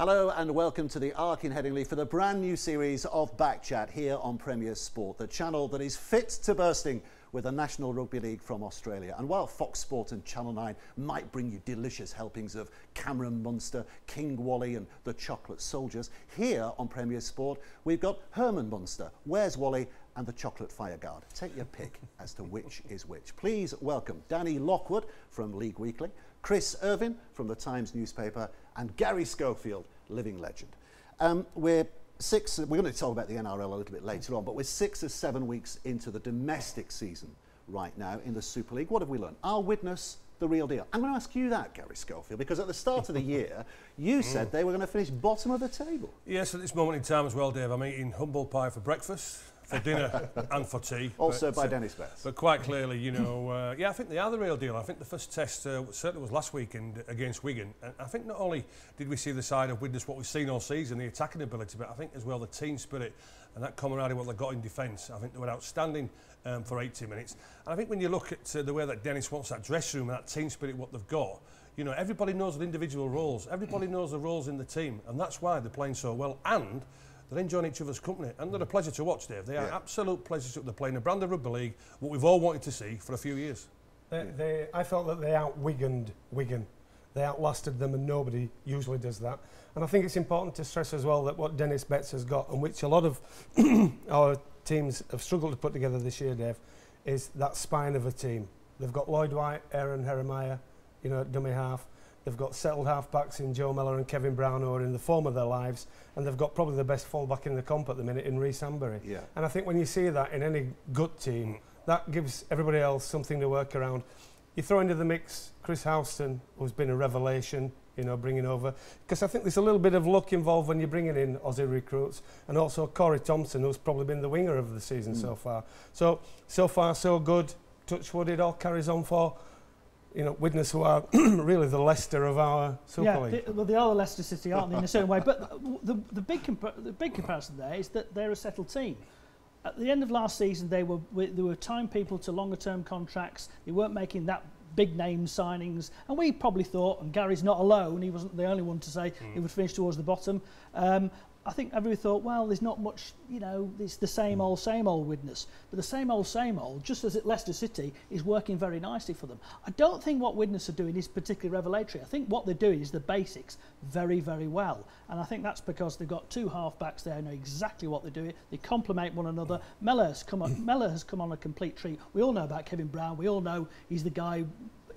Hello and welcome to the Arc in Headingley for the brand new series of Backchat here on Premier Sport, the channel that is fit to bursting with the National Rugby League from Australia. And while Fox Sport and Channel 9 might bring you delicious helpings of Cameron Munster, King Wally and the Chocolate Soldiers, here on Premier Sport we've got Herman Munster, Where's Wally and the Chocolate Fireguard. Take your pick as to which is which. Please welcome Danny Lockwood from League Weekly, Chris Irvine from the Times newspaper and Garry Schofield, living legend. Um, we're six, we're going to talk about the NRL a little bit later on, but we're six or seven weeks into the domestic season right now in the Super League. What have we learned? Our Widnes the real deal? I'm going to ask you that, Garry Schofield, because at the start of the year, you said they were going to finish bottom of the table. Yes, at this moment in time as well, Dave, I'm eating humble pie for breakfast for dinner and for tea. Also but, by uh, Dennis Betts. But quite clearly, you know, uh, yeah, I think they are the real deal. I think the first test uh, certainly was last weekend against Wigan. And I think not only did we see the side of witness what we've seen all season, the attacking ability, but I think as well the team spirit and that camaraderie what they got in defence. I think they were outstanding um, for 80 minutes. And I think when you look at uh, the way that Dennis wants that dressing room and that team spirit, what they've got, you know, everybody knows the individual roles. Everybody knows the roles in the team. And that's why they're playing so well. And They're enjoying each other's company, and they're a hmm. pleasure to watch, Dave. They are yeah. absolute pleasure. To, they're playing a brand of rugby league, what we've all wanted to see for a few years. They, yeah. they, I felt that they out-Wiganed Wigan. They outlasted them, and nobody usually does that. And I think it's important to stress as well that what Dennis Betts has got, and which a lot of our teams have struggled to put together this year, Dave, is that spine of a team. They've got Lloyd White, Aaron Jeremiah, you know, dummy half. They've got settled halfbacks in Joe Mellor and Kevin Brown, who are in the form of their lives, and they've got probably the best fullback in the comp at the minute in Reece Ambury. Yeah. And I think when you see that in any good team, mm. that gives everybody else something to work around. You throw into the mix Chris Houston, who's been a revelation, you know, bringing over. Because I think there's a little bit of luck involved when you're bringing in Aussie recruits, and also Corey Thompson, who's probably been the winger of the season mm. so far. So, so far, so good. Touchwood, it all carries on for you know, witness who are really the Leicester of our Super yeah, League. They, well, they are the Leicester City, aren't they, in a certain way? But the, the, the, big the big comparison there is that they're a settled team. At the end of last season, they were, they were tying people to longer-term contracts. They weren't making that big name signings. And we probably thought, and Gary's not alone, he wasn't the only one to say mm. he would finish towards the bottom, um, I think everybody thought, well, there's not much, you know, it's the same hmm. old, same old Widnes. But the same old, same old, just as at Leicester City, is working very nicely for them. I don't think what Widnes are doing is particularly revelatory. I think what they're doing is the basics very, very well. And I think that's because they've got two half-backs there who know exactly what they're doing. They complement one another. Mellor has, come on, Mellor has come on a complete treat. We all know about Kevin Brown. We all know he's the guy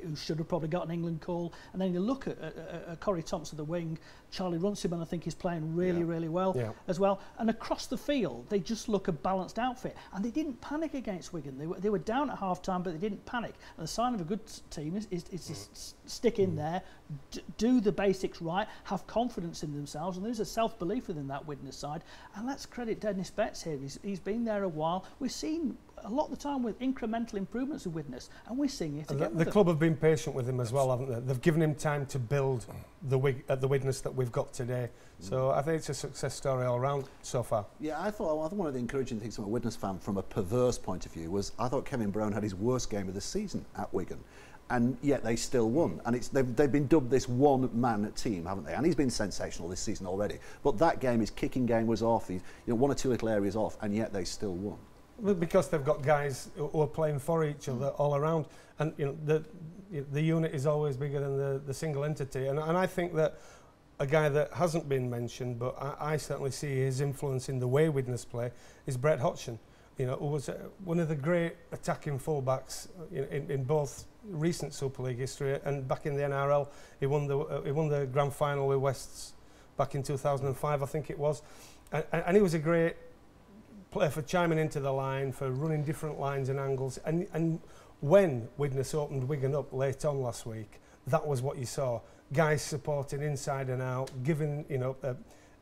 who should have probably got an England call. And then you look at, at, at Corey Thompson, the wing, Charlie Runciman, I think, is playing really, yeah. really well yeah. as well. And across the field, they just look a balanced outfit. And they didn't panic against Wigan. They were, they were down at half time, but they didn't panic. And the sign of a good team is, is, is mm. stick in mm. there, do the basics right, have confidence in themselves. And there's a self belief within that Widnes side. And let's credit Dennis Betts here. He's, he's been there a while. We've seen a lot of the time with incremental improvements of Widnes, and we're seeing it again. The, the club have been patient with him as well, haven't they? They've given him time to build the wig, uh, the Widnes that we've got today. So I think it's a success story all around so far. Yeah, I thought I thought one of the encouraging things from a Widnes fan from a perverse point of view was I thought Kevin Brown had his worst game of the season at Wigan. And yet they still won. And it's, they've, they've been dubbed this one-man team, haven't they? And he's been sensational this season already. But that game, his kicking game was off. He's, you know, one or two little areas off, and yet they still won because they've got guys who are playing for each other mm. all around, and you know the the unit is always bigger than the the single entity, and and I think that a guy that hasn't been mentioned, but I, I certainly see his influence in the way Widnes play is Brett Hodgson. You know, who was uh, one of the great attacking fullbacks in, in, in both recent Super League history and back in the NRL. He won the uh, he won the grand final with Wests back in 2005, I think it was, and, and he was a great for chiming into the line, for running different lines and angles. And, and when Widnes opened Wigan up late on last week, that was what you saw. Guys supporting inside and out, giving, you know, uh,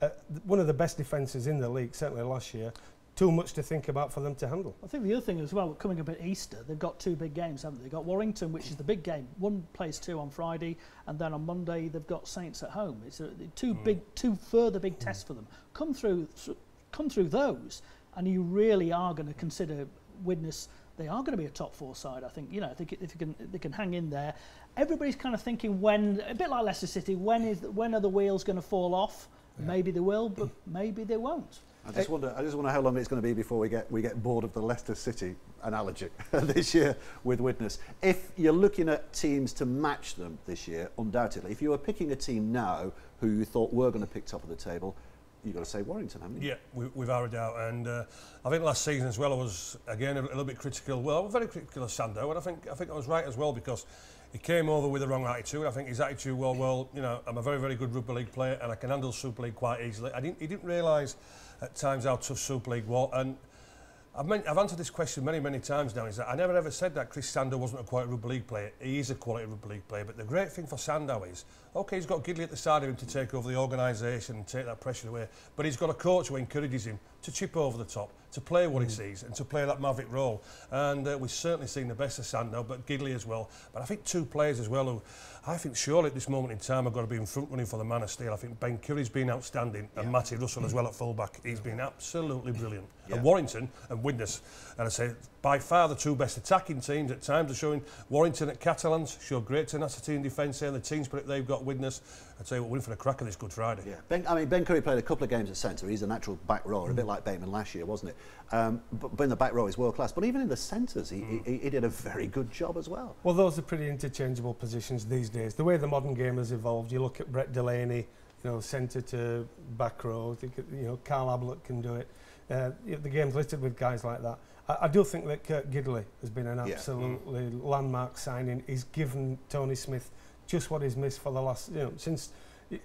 uh, one of the best defences in the league, certainly last year. Too much to think about for them to handle. I think the other thing as well, coming up at Easter, they've got two big games, haven't they? They've got Warrington, which is the big game. One plays two on Friday, and then on Monday they've got Saints at home. It's a, two mm. big, two further big mm. tests for them. Come through, th come through those, and you really are going to consider Widnes they are going to be a top four side. I think you know, if they, if they can they can hang in there, everybody's kind of thinking when a bit like Leicester City, when is when are the wheels going to fall off? Yeah. Maybe they will, but maybe they won't. I just wonder. I just wonder how long it's going to be before we get we get bored of the Leicester City analogy this year with Widnes. If you're looking at teams to match them this year, undoubtedly, if you were picking a team now who you thought were going to pick top of the table, you've got to say Warrington, haven't you? Yeah, we, without a doubt. And uh, I think last season as well, I was again a, a little bit critical. Well, I was very critical of Sandow, and I think I think I was right as well because he came over with the wrong attitude. I think his attitude, well, well, you know, I'm a very, very good rugby league player and I can handle Super League quite easily. I didn't, he didn't realise at times how tough Super League was. And I've, meant, I've answered this question many, many times now, is that I never ever said that Chris Sandow wasn't a quality rugby league player. He is a quality rugby league player, but the great thing for Sandow is, okay, he's got Gidley at the side of him to take over the organisation and take that pressure away, but he's got a coach who encourages him to chip over the top, to play what mm. he sees and to play that maverick role. And uh, we've certainly seen the best of Sandow, but Gidley as well. But I think two players as well who I think surely at this moment in time have got to be in front running for the Man of Steel. I think Ben Currie's been outstanding yeah. and Matty Russell as well at fullback. He's been absolutely brilliant. Yeah. And Warrington and Widnes, and I say by far the two best attacking teams at times are showing Warrington at Catalans showed great tenacity in defence and the team spirit they've got Widnes. I'd say we're winning for the cracker this Good Friday. Yeah, ben, I mean Ben Currie played a couple of games at centre. He's a natural back rower, mm. a bit like Bateman last year, wasn't it? Um, but, but in the back row he's world class. But even in the centres, he, mm. he, he did a very good job as well. Well, those are pretty interchangeable positions these days. The way the modern game has evolved, you look at Brett Delaney, you know, centre to back row. You know, Carl Ablett can do it. Uh, the game's littered with guys like that. I, I do think that Kurt Gidley has been an absolutely yeah. landmark signing. He's given Tony Smith just what he's missed for the last, you know, since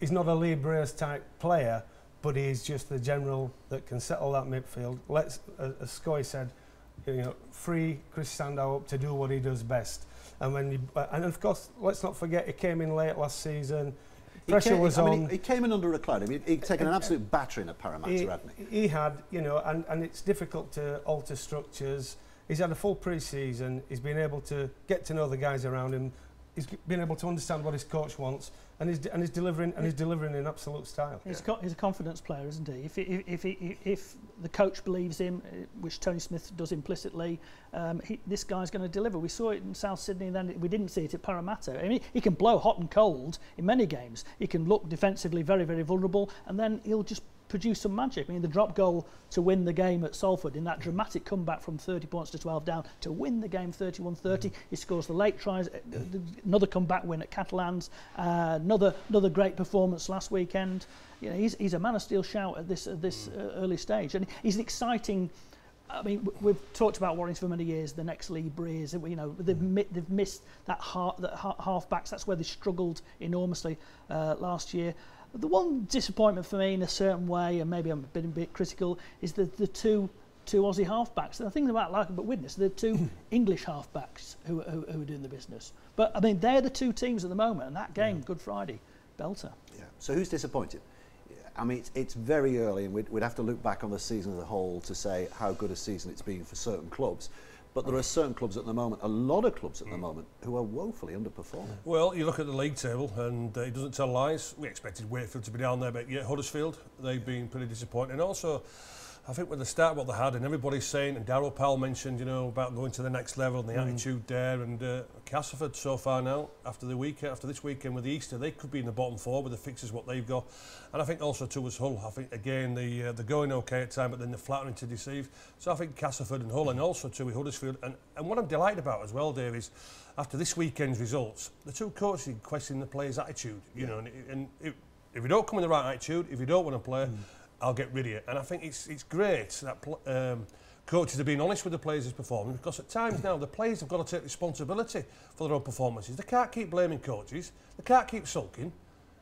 he's not a Lee Briers type player, but he's just the general that can settle that midfield. Let's, as, as Scoy said, you know, free Chris Sandow up to do what he does best. And when you, uh, and of course, let's not forget he came in late last season. Pressure came, was I on. Mean, he, came in under a cloud. I mean, he'd taken an uh, absolute battering at Parramatta, he, hadn't he? He had, you know, and, and it's difficult to alter structures. He's had a full pre-season. He's been able to get to know the guys around him. he's being able to understand what his coach wants, and he's and he's delivering and he's delivering in absolute style. He's, yeah. he's a confidence player, isn't he? If if if, if if the coach believes him, eh, which Tony Smith does implicitly, um, he, this guy's going to deliver. We saw it in South Sydney, and then we didn't see it at Parramatta. I mean, he can blow hot and cold in many games. He can look defensively very very vulnerable, and then he'll just produce some magic. I mean, the drop goal to win the game at Salford in that dramatic comeback from 30 points to 12 down to win the game 31-30. He scores the late tries, uh, another comeback win at Catalans, uh, another another great performance last weekend. You know, he's, he's a man of steel shout at this at this uh, early stage, and he's an exciting. I mean, we've talked about Warrington for many years. The next Lee Briers, you know, they've mi they've missed that half that half backs. That's where they struggled enormously uh, last year. The one disappointment for me in a certain way, and maybe I'm a bit, a bit critical, is the, the two two Aussie halfbacks. And the thing about like but Witness, the two hmm. English halfbacks who, who, who, are doing the business. But I mean, they're the two teams at the moment, and that game, yeah. Good Friday, belter. Yeah. So who's disappointed? I mean, it's, it's very early, and we'd, we'd have to look back on the season as a whole to say how good a season it's been for certain clubs. But there are certain clubs at the moment, a lot of clubs at the moment, who are woefully underperforming. Well, you look at the league table and uh, it doesn't tell lies. We expected Wakefield to be down there, but yeah, Huddersfield, they've been pretty disappointing. And also, I think with the start what they had and everybody's saying, and Daryl Powell mentioned, you know, about going to the next level and the mm. attitude there, and uh, Castleford so far now, after the weekend, after this weekend with the Easter, they could be in the bottom four with the fixes what they've got, and I think also too was Hull, I think again the uh, they're going okay at time, but then they're flattering to deceive. So I think Castleford and Hull, and also too with Huddersfield, and and what I'm delighted about as well, Dave, is after this weekend's results, the two coaches questioning the players' attitude, you yeah. know, and, and if, if you don't come in the right attitude, if you don't want to play. Mm. I'll get rid of you. And I think it's, it's great that um, coaches are being honest with the players' performance because at times now the players have got to take responsibility for their own performances. They can't keep blaming coaches. They can't keep sulking.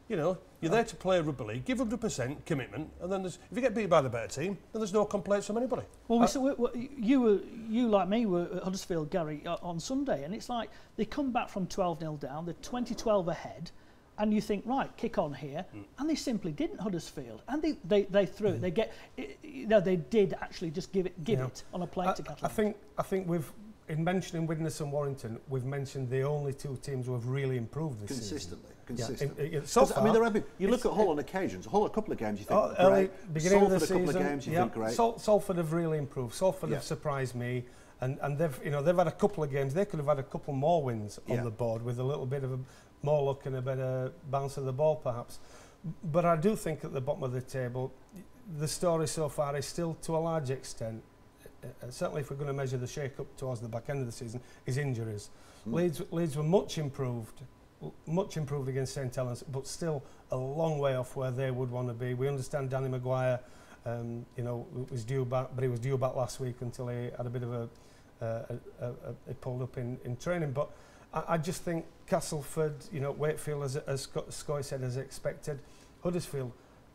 You know, you're there to play rugby league, give 100% commitment, and then if you get beat by the better team, then there's no complaints from anybody. Well, we, uh, so we, we, you were you like me were at Huddersfield, Gary, uh, on Sunday, and it's like they come back from 12 0 down, they're 2012 ahead. And you think, right, kick on here, mm. and they simply didn't Huddersfield, and they they, they threw mm. it. They get, you know, they did actually just give it give yeah. it on a plate I, to Catalan. I think I think we've in mentioning Widnes and Warrington, we've mentioned the only two teams who have really improved this consistently, season. consistently. Yeah, in, in, so 'Cause, far, I mean, there have been. You look at Hull on occasions. Hull a couple of games you think Oh, early, great. beginning Salford of the a couple season, of games you yeah, think great. Sal- Salford have really improved. Salford Yeah. have surprised me, and and they've you know they've had a couple of games. They could have had a couple more wins Yeah. on the board with a little bit of a more luck and a better bounce of the ball perhaps. But I do think at the bottom of the table, the story so far is still to a large extent, uh, uh certainly if we're going to measure the shake-up towards the back end of the season, is injuries. Mm. Leeds, Leeds were much improved much improved against St Helens, but still a long way off where they would want to be. We understand Danny Maguire, um, you know, was due back, but he was due back last week until he had a bit of a, uh, a, a, a pulled up in, in training. But I, I just think Castleford, you know, Wakefield, as, as Scott Scoy said, as expected, Huddersfield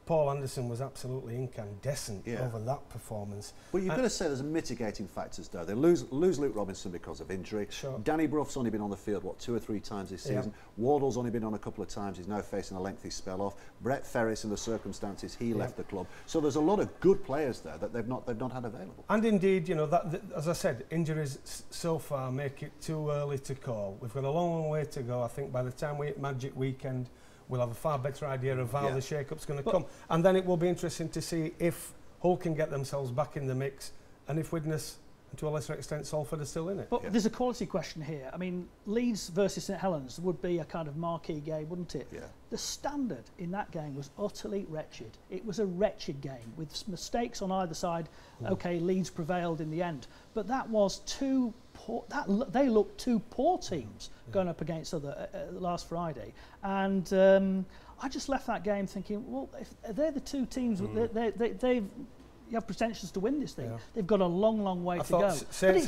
Paul Anderson was absolutely incandescent Yeah. over that performance. Well, you've Uh, got to say there's mitigating factors though. They lose lose Luke Robinson because of injury. Sure. Danny Brough's only been on the field what two or three times this Yeah. season. Wardle's only been on a couple of times. He's now facing a lengthy spell off. Brett Ferres, in the circumstances he Yeah. left the club. So there's a lot of good players there that they've not they've not had available. And indeed, you know, that, as I said, injuries so far make it too early to call. We've got a long, long way to go. I think by the time we hit Magic Weekend, we'll have a far better idea of how yeah. the shake-up's going to come. And then it will be interesting to see if Hull can get themselves back in the mix and if Widnes and to a lesser extent Salford are still in it. But yeah. there's a quality question here. I mean, Leeds versus St Helens would be a kind of marquee game, wouldn't it? Yeah. The standard in that game was utterly wretched. It was a wretched game with mistakes on either side. Mm. Okay, Leeds prevailed in the end, but that was two poor. That they looked two poor teams going up against other uh, uh, last Friday, and um, I just left that game thinking, well, if they're the two teams, they, they, they, they've. You have pretensions to win this thing. Yeah. They've got a long, long way I to go.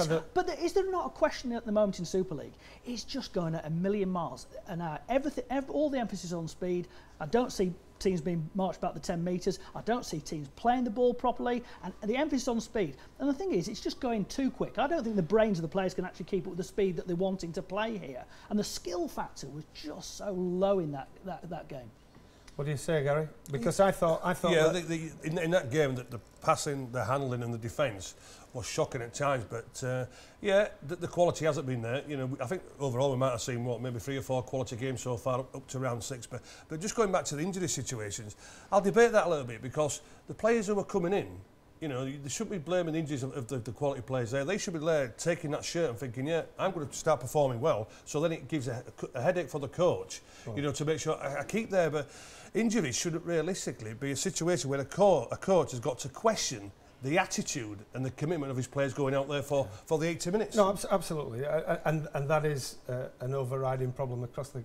But, but there- is there not a question at the moment in Super League? It's just going at a million miles an hour. Everything, ev all the emphasis on speed. I don't see teams being marched back the 10 metres. I don't see teams playing the ball properly. And the emphasis on speed. And the thing is, it's just going too quick. I don't think the brains of the players can actually keep up with the speed that they're wanting to play here. And the skill factor was just so low in that, that, that game. What do you say, Garry? Because I thought, I thought Yeah, that, the, the, in, in that game, the, the passing, the handling, and the defence was shocking at times. But uh, yeah, the, the quality hasn't been there. You know, I think overall we might have seen what maybe three or four quality games so far up to round six. But but just going back to the injury situations, I'll debate that a little bit because the players who were coming in. You know, they shouldn't be blaming the injuries of, of the, the quality players there. They should be there taking that shirt and thinking, yeah, I'm going to start performing well. So then it gives a, a headache for the coach, you know, to make sure I, I keep there. But injuries shouldn't realistically be a situation where a, co a coach has got to question the attitude and the commitment of his players going out there for, for the 80 minutes. No, abs absolutely. Uh, and, and that is uh, an overriding problem across the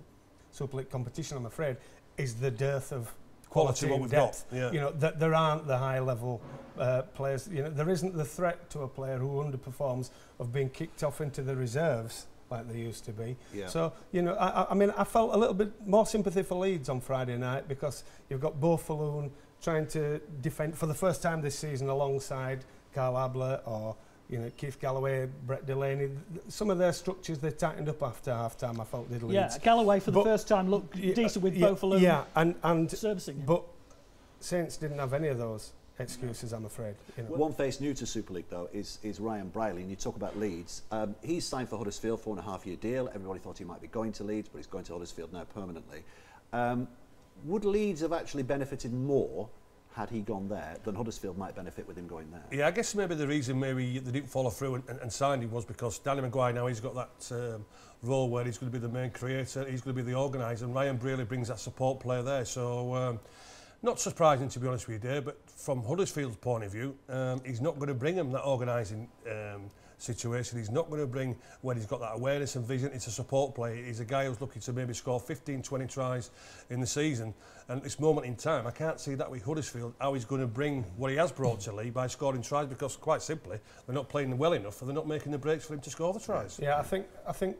Super League competition, I'm afraid, is the dearth of quality, quality what we've depth. got. Yeah. You know, that there aren't the high-level uh, players. You know, there isn't the threat to a player who underperforms of being kicked off into the reserves like they used to be. Yeah. So, you know, I, I mean, I felt a little bit more sympathy for Leeds on Friday night because you've got both Falloon trying to defend for the first time this season alongside Carl Ablett or you know Keith Galloway, Brett Delaney. Th- Some of their structures they tightened up after half time. I felt did Leeds. Yeah, Galloway for the first time looked Yeah, decent with yeah, both of them Yeah, and and servicing him. but Saints didn't have any of those excuses. I'm afraid. You know. One face new to Super League, though, is, is Ryan Briley. And you talk about Leeds. Um, he's signed for Huddersfield, four and a half year deal. Everybody thought he might be going to Leeds, but he's going to Huddersfield now permanently. Um, would Leeds have actually benefited more had he gone there, than Huddersfield might benefit with him going there. Yeah, I guess maybe the reason maybe they didn't follow through and, and, and sign him was because Danny Maguire now he's got that um, role where he's going to be the main creator, he's going to be the organiser, and Ryan Brearley brings that support player there. So um, not surprising to be honest with you, Dave, but from Huddersfield's point of view, um, he's not going to bring him that organising um, situation. He's not going to bring, when he's got that awareness and vision, it's a support play. He's a guy who's looking to maybe score 15, 20 tries in the season. And at this moment in time, I can't see that with Huddersfield, how he's going to bring what he has brought to Lee by scoring tries because, quite simply, they're not playing well enough and they're not making the breaks for him to score the tries. Yeah, I think, I think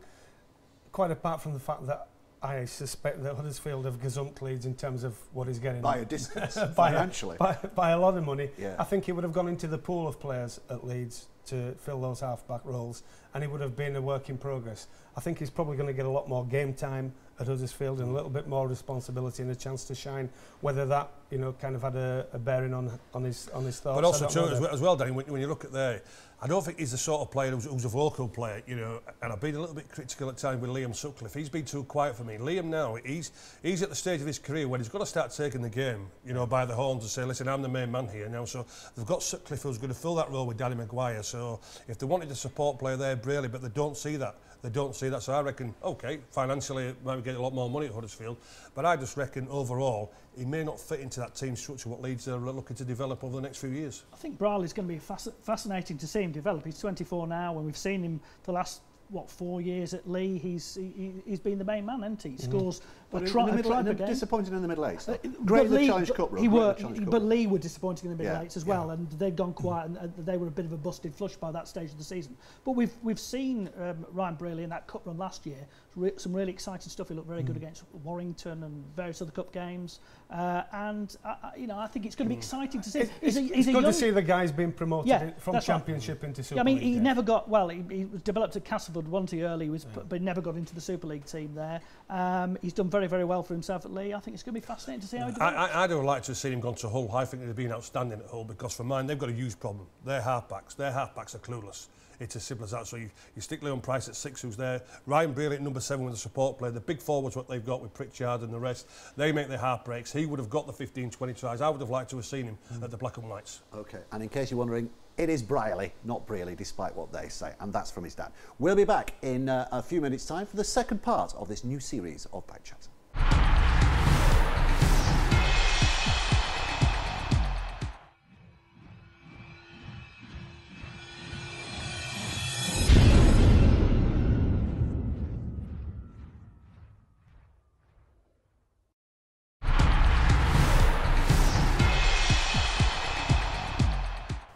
quite apart from the fact that I suspect that Huddersfield have gazumped Leeds in terms of what he's getting. By a distance, by financially. A, by, by a lot of money. Yeah. I think he would have gone into the pool of players at Leeds to fill those half-back roles, and it would have been a work in progress. I think he's probably going to get a lot more game time at Huddersfield and a little bit more responsibility and a chance to shine. Whether that you know kind of had a, a bearing on on his on his thoughts. But also too, as, well, as well, Danny, when, when you look at there, I don't think he's the sort of player who's, who's a vocal player. You know, and I've been a little bit critical at times with Liam Sutcliffe. He's been too quiet for me. Liam now, he's he's at the stage of his career where he's got to start taking the game, you know, by the horns and say, listen, I'm the main man here now. So they've got Sutcliffe who's going to fill that role with Danny Maguire. So if they wanted a support player there, brilliant, but they don't see that. They don't see that. So I reckon, okay, financially, might get a lot more money at Huddersfield. But I just reckon overall, he may not fit into that team structure what Leeds are looking to develop over the next few years. I think Brawley's going to be fasc fascinating to see him develop. He's 24 now, and we've seen him the last what four years at Lee, he's he, he's been the main man, hasn't he? he mm-hmm. scores mm. But in, try, the middle, in the, in the middle eight. Uh, Great in but the Challenge Cup run. He were, the Challenge he- Cup but. Leigh were disappointing in the middle Yeah, eights as well, yeah. and they'd gone quiet, and, they were a bit of a busted flush by that stage of the season. But we've we've seen um, Ryan Brealey in that cup run last year. Re- some really exciting stuff. He looked very good Mm. against Warrington and various other cup games, uh, and uh, you know I think it's going to be exciting to see. It- He's it's a, he's a good young, to see the guys being promoted Yeah, from that's right. Championship into Super Yeah, I mean, League. he never got well. He, he was developed at Castleford, won too early, was, but, but never got into the Super League team there. Um, he's done very, very, very well for himself at Lee. I think it's going to be fascinating to see how he does. I, I'd have liked to have seen him gone to Hull. I think they'd have been outstanding at Hull because for mine, they've got a huge problem. Their halfbacks, their halfbacks are clueless. It's as simple as that. So you, you stick Leon Price at six, who's there. Ryan Brearley at number seven with a support player. The big forwards, what they've got with Pritchard and the rest, they make their half breaks. He would have got the 15-20 tries. I would have liked to have seen him mm. at the Black and Whites. Okay, and in case you're wondering, it is Briley, not Brealey, despite what they say, and that's from his dad. We'll be back in uh, a few minutes' time for the second part of this new series of Backchat.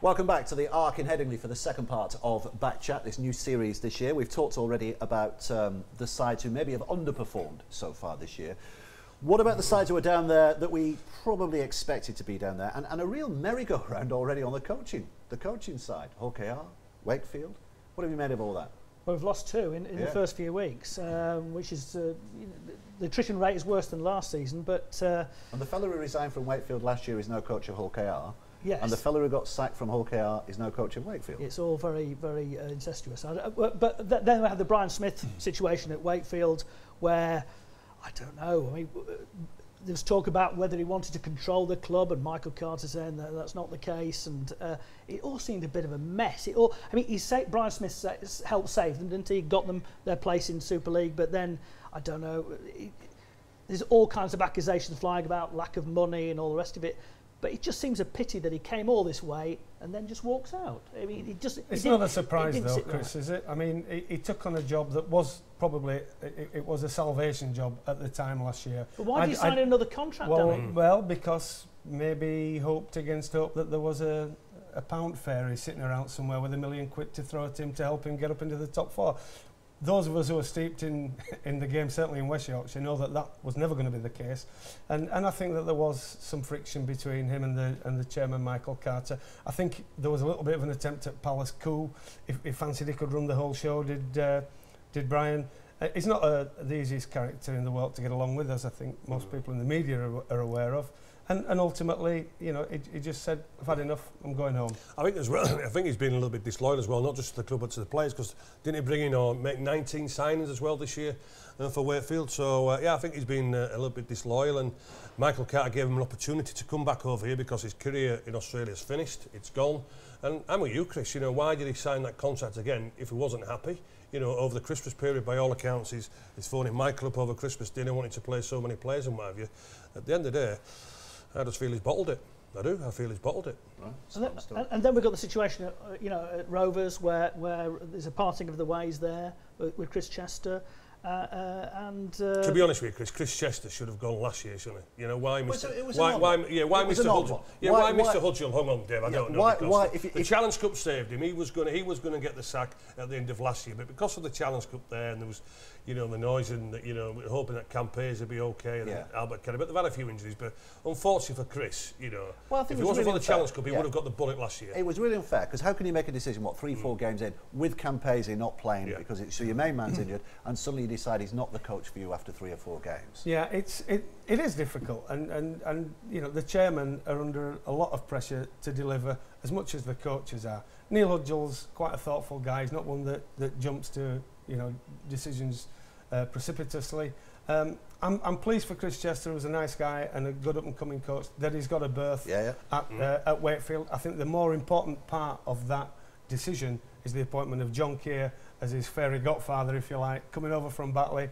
Welcome back to the Arc in Headingley for the second part of Backchat, this new series this year. We've talked already about um, the sides who maybe have underperformed so far this year. What about the sides who are down there that we probably expected to be down there? And, and a real merry-go-round already on the coaching, the coaching side. OKR, Wakefield. What have you made of all that? Well, we've lost two in, in Yeah. the first few weeks, um, which is uh, you know, the, the attrition rate is worse than last season. But uh, And the fellow who resigned from Wakefield last year is now coach of Hull KR. Yes, And the fellow who got sacked from Hull KR is now coach of Wakefield. it's all very, very uh, incestuous. I, don't- but th- then we have the Brian Smith situation at Wakefield, where I don't know. I mean, w- there's talk about whether he wanted to control the club, and Michael Carter saying that that's not the case, and uh, it all seemed a bit of a mess. It all, I mean, he sa- Brian Smith sa- helped save them, didn't he? Got them their place in Super League, but then I don't know. It, there's all kinds of accusations flying about lack of money and all the rest of it. But it just seems a pity that he came all this way and then just walks out. I mean, it just. It's not a surprise though, Chris, right. is it? I mean, he, he, took on a job that was probably it, it, was a salvation job at the time last year. But why I'd, did he sign I'd, another contract? Well, mm. well, because maybe he hoped against hope that there was a a pound fairy sitting around somewhere with a million quid to throw at him to help him get up into the top four those of us who are steeped in, in the game, certainly in West Yorkshire, know that that was never going to be the case. And, and I think that there was some friction between him and the, and the chairman, Michael Carter. I think there was a little bit of an attempt at Palace coup. If he fancied he could run the whole show, did, uh, did Brian. Uh, he's not a, the easiest character in the world to get along with, as I think most people in the media are, are aware of. And, and ultimately, you know, he, he just said, I've had enough, I'm going home. I think, as well, I think he's been a little bit disloyal as well, not just to the club but to the players, because didn't he bring in or make 19 signings as well this year uh, for Wakefield? So, uh, yeah, I think he's been uh, a little bit disloyal, and Michael Carter gave him an opportunity to come back over here because his career in Australia is finished, it's gone. And I'm with you, Chris, you know, why did he sign that contract again if he wasn't happy? you know, over the Christmas period, by all accounts, he's, he's phoning Michael up over Christmas dinner, wanting to play so many players and what have you. At the end of the day, I just feel he's bottled it. I do. I feel he's bottled it. Right. And, then, and, and then we've got the situation, at, you know, at Rovers where, where there's a parting of the ways there with, with Chris Chester. Uh, uh, and uh, To be honest with you, Chris, Chris Chester should have gone last year, shouldn't he? You know why, Mr. a- it was why, why, yeah, why Mr. an odd Hudgell? one. Yeah, Why- why, why- Mr. Hudgell hung on, Dave? I Yeah, don't know. why- because why- the, if the if- Challenge Cup saved him. He was going, he was going to get the sack at the end of last year, but because of the Challenge Cup there, and there was, you know, the noise and you know, we were hoping that Campese would be okay and Yeah. Albert Kelly, but they've had a few injuries. But unfortunately for Chris, you know, Well, I think if it it was wasn't really for the Challenge unfair. Cup, he Yeah. would have got the bullet last year. It was really unfair because how can you make a decision, what, three, four games in with Campese not playing Yeah. because it, so your main man's injured and suddenly you decide he's not the coach for you after three or four games? Yeah, it's it, it is difficult, and, and and you know the chairman are under a lot of pressure to deliver as much as the coaches are. Neil Hudgell's quite a thoughtful guy. He's not one that that jumps to you know decisions uh, precipitously. Um, I'm, I'm pleased for Chris Chester, who's a nice guy and a good up-and-coming coach, that he's got a berth yeah, yeah. At, mm. uh, at Wakefield. I think the more important part of that decision is the appointment of John Keir as his fairy godfather, if you like, coming over from Batley.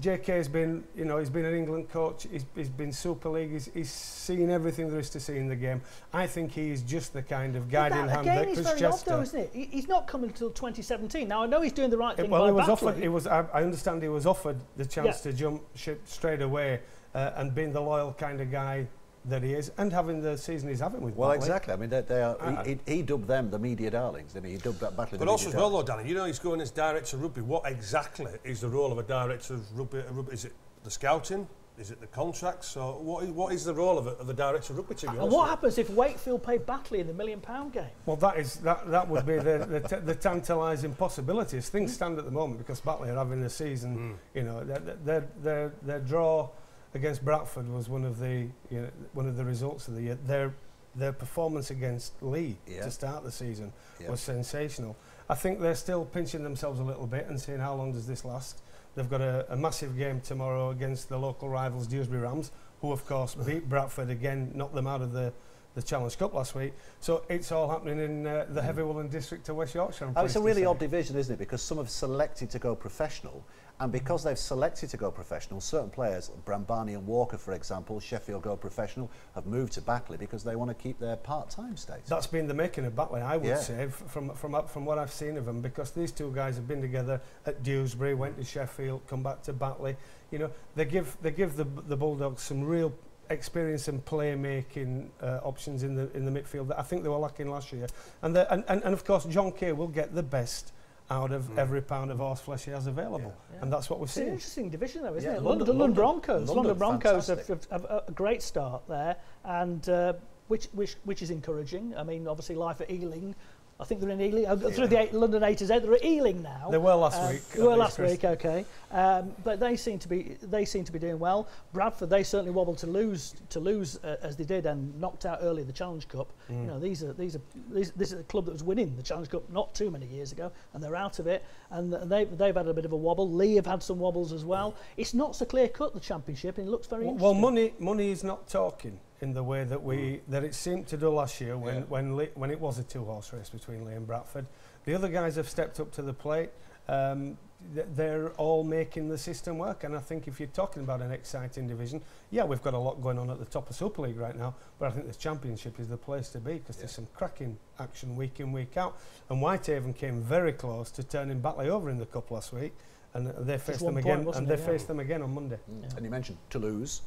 JK's been, you know, he's been an England coach, he's, he's been Super League, he's, he's seen everything there is to see in the game. I think he's just the kind of guiding that, hand again, that Chris very Chester... Odd though, isn't it? He, he's not coming until 2017. Now, I know he's doing the right it, thing Well, he was Batley. offered, he was, I, I understand he was offered the chance yeah. to jump ship straight away uh, and being the loyal kind of guy that he is and having the season he's having with Well, Bartley. exactly. I mean, they, they are, uh, he, he, dubbed them the media darlings, didn't he? He dubbed that battle But also as well, though, Danny, you know he's going as director of rugby. What exactly is the role of a director of rugby? rugby? Is it the scouting? Is it the contracts? So what is, what is the role of, a, of the director of rugby to you? And what happens if Wakefield play Batley in the million pound game? Well, that is that that would be the the, the tantalising possibilities. Things stand at the moment because Batley are having a season. Mm. You know, their their their, their draw against Bradford was one of the you know, one of the results of the year. Their their performance against Lee yeah. to start the season yeah. was sensational. I think they're still pinching themselves a little bit and seeing how long does this last. They've got a, a massive game tomorrow against the local rivals Dewsbury Rams, who of course beat Bradford again, knocked them out of the the Challenge Cup last week. So it's all happening in uh, the mm. Heavy Woolen district of West Yorkshire. Oh, it's a really say. odd division, isn't it? Because some have selected to go professional And because they've selected to go professional, certain players, Brambani and Walker, for example, Sheffield go professional, have moved to Backley because they want to keep their part-time status. That's been the making of Backley, I would yeah. say, from, from, from what I've seen of them, because these two guys have been together at Dewsbury, went to Sheffield, come back to Batley. You know, they give, they give the, the Bulldogs some real experience and playmaking uh, options in the in the midfield that I think they were lacking last year. And, the, and, and, and of course, John Kay will get the best out of mm. every pound of horse flesh he has available. Yeah. Yeah. And that's what we've it's seen. It's an interesting division, though, isn't yeah, it? London, London, London Broncos. London, London Broncos have, have, have a great start there, and uh, which, which, which is encouraging. I mean, obviously, life at Ealing I think they're in Ealing. Uh, yeah. Through the London A to Z, they're at Ealing now. They were last uh, week. They were last Chris. week, okay. Um, but they seem to be they seem to be doing well. Bradford, they certainly wobbled to lose to lose uh, as they did and knocked out early the Challenge Cup. Mm. You know, these are these are these, this is a club that was winning the Challenge Cup not too many years ago, and they're out of it. And they they've had a bit of a wobble. Lee have had some wobbles as well. Mm. It's not so clear cut the championship, and it looks very well. Well, money money is not talking in the way that we mm. that it seemed to do last year when yeah. when Lee, when it was a two horse race between Lee and Bradford. The other guys have stepped up to the plate. Um, th they're all making the system work, and I think if you're talking about an exciting division, yeah, we've got a lot going on at the top of Super League right now, but I think the Championship is the place to be because yeah. there's some cracking action week in week out. And Whitehaven came very close to turning Batley over in the cup last week, and they faced Just them again, and they yeah. faced them again on Monday. Mm. Yeah. And you mentioned Toulouse.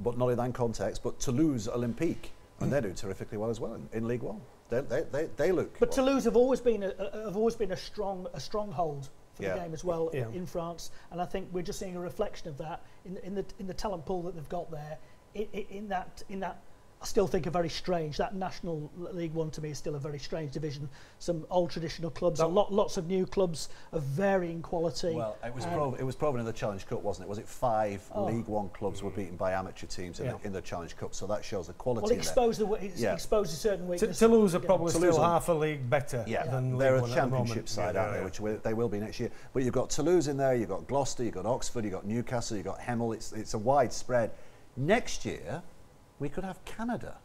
But not in that context, but Toulouse Olympique, and they're doing terrifically well as well in, in League One. They, they, they, they look. But Toulouse have always been a, a, have always been a strong a stronghold for Yeah. the game as well Yeah. in France, and I think we're just seeing a reflection of that in, in the in the talent pool that they've got there. In, in, in that in that, I still think a very strange. That National League One to me is still a very strange division. Some old traditional clubs, a lot lots of new clubs of varying quality. Well, it was, Um, prov- it was proven in the Challenge Cup, wasn't it? Was it five Oh. League One clubs were beaten by amateur teams in, Yeah. the, in the Challenge Cup? So that shows the quality well, it exposed the it Yeah. exposes certain T- weaknesses. Toulouse are probably Toulouse still half a league better Yeah, than they're League a One at the championship side, Yeah, aren't yeah, they? Which will, they will be next year. But you've got Toulouse in there, you've got Gloucester, you've got Oxford, you've got Newcastle, you've got Hemel. It's, it's a wide spread. Next year, we could have Canada.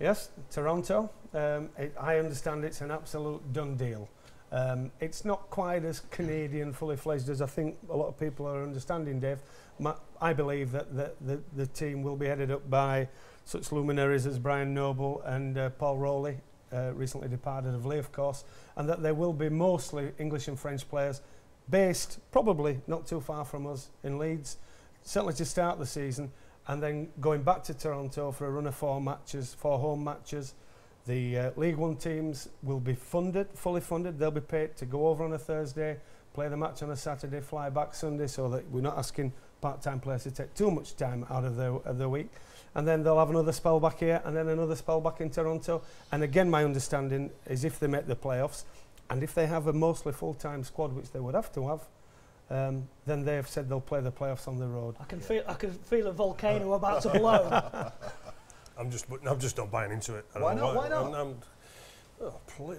Yes, Toronto. Um, it, I understand it's an absolute done deal. Um, it's not quite as Canadian fully fledged as I think a lot of people are understanding, Dave. My, I believe that the, the, the team will be headed up by such luminaries as Brian Noble and uh, Paul Rowley, uh, recently departed of Lee, of course, and that there will be mostly English and French players based probably not too far from us in Leeds, certainly to start the season, and then going back to Toronto for a run of four matches, four home matches. The uh, League One teams will be funded, fully funded. They'll be paid to go over on a Thursday, play the match on a Saturday, fly back Sunday, so that we're not asking part-time players to take too much time out of their, of their week. And then they'll have another spell back here, and then another spell back in Toronto. And again, my understanding is if they make the playoffs, and if they have a mostly full-time squad, which they would have to have, um, then they have said they'll play the playoffs on the road. I can yeah. feel I can feel a volcano about to blow. I'm just I'm just not buying into it. Why not? Why, why not? I'm, I'm, oh, play,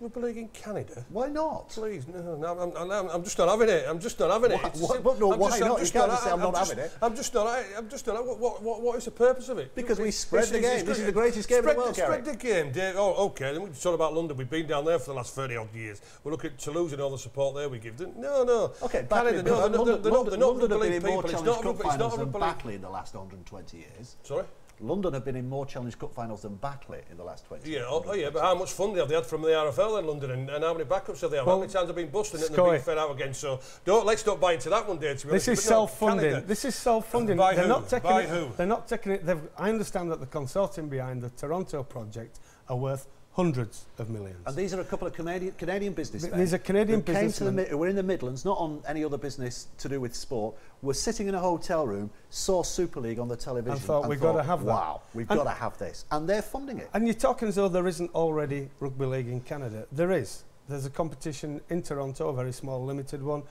rugby league in Canada. Why not? Please, no, no I'm, I'm, I'm just not having it. I'm just not having it. Why- It's why- no, I'm why just, not? I'm You just can't just say I'm not just, having it. I'm just not. I'm just not. What, what, what is the purpose of it? Because we It's- spread the game. it's This is the greatest game in the Spread world, Spread Garry. the game. Dave. Oh, okay. Then we can talk about London. We've been down there for the last 30 odd years. We look at Toulouse and all the support there we give them. No, no. Okay, Canada, no, they're, London, they're, they're not, London, they're not London rugby league people. It's not, rugby, it's not rugby league. In the last 120 years. Sorry? London have been in more Challenge Cup finals than Batley in the last 20 Yeah, oh, yeah but how much fun they have they had from the RFL in London and, and how many backups have they had? Well, how many times have been busting it and they've been fed out again? So don't, let's not buy into that one, Dave, to be This honest. is self-funding. This is self-funding. By they're who? Not taking by it, who? They're not taking it. They've, I understand that the consortium behind the Toronto project are worth hundreds of millions. And these are a couple of Canadian, Canadian businessmen. Th these are Canadian who businessmen. Came to the, who were in the Midlands, not on any other business to do with sport, were sitting in a hotel room, saw Super League on the television. And thought, and we've got to have that. Wow, we've and got to have this. And they're funding it. And you're talking as though there isn't already rugby league in Canada. There is. There's a competition in Toronto, a very small limited one,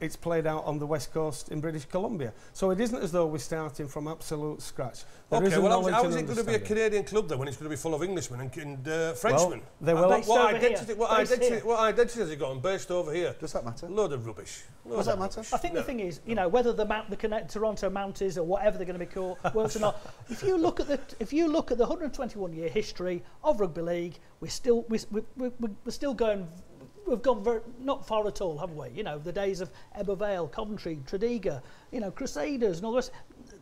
It's played out on the west coast in British Columbia. So it isn't as though we're starting from absolute scratch. There is Okay, well, how, knowledge how and is it going to be a. Canadian club then when it's going to be full of Englishmen and, and uh, Frenchmen? they Uh, will- what, Based what identity, what, Based identity, here. what identity has it got? And based over here? Does that matter? Load of rubbish. Load Does that matter? rubbish. I think No. the thing is, you know, whether the Mount, the Connect, Toronto Mounties or whatever they're going to be called works or not. If you look at the if you look at the 121 year history of rugby league, we're still we, we, we, we're still going. we've gone very, not far at all, have we? You know, the days of Ebervale, Coventry, Tredegar, you know, Crusaders and all the rest.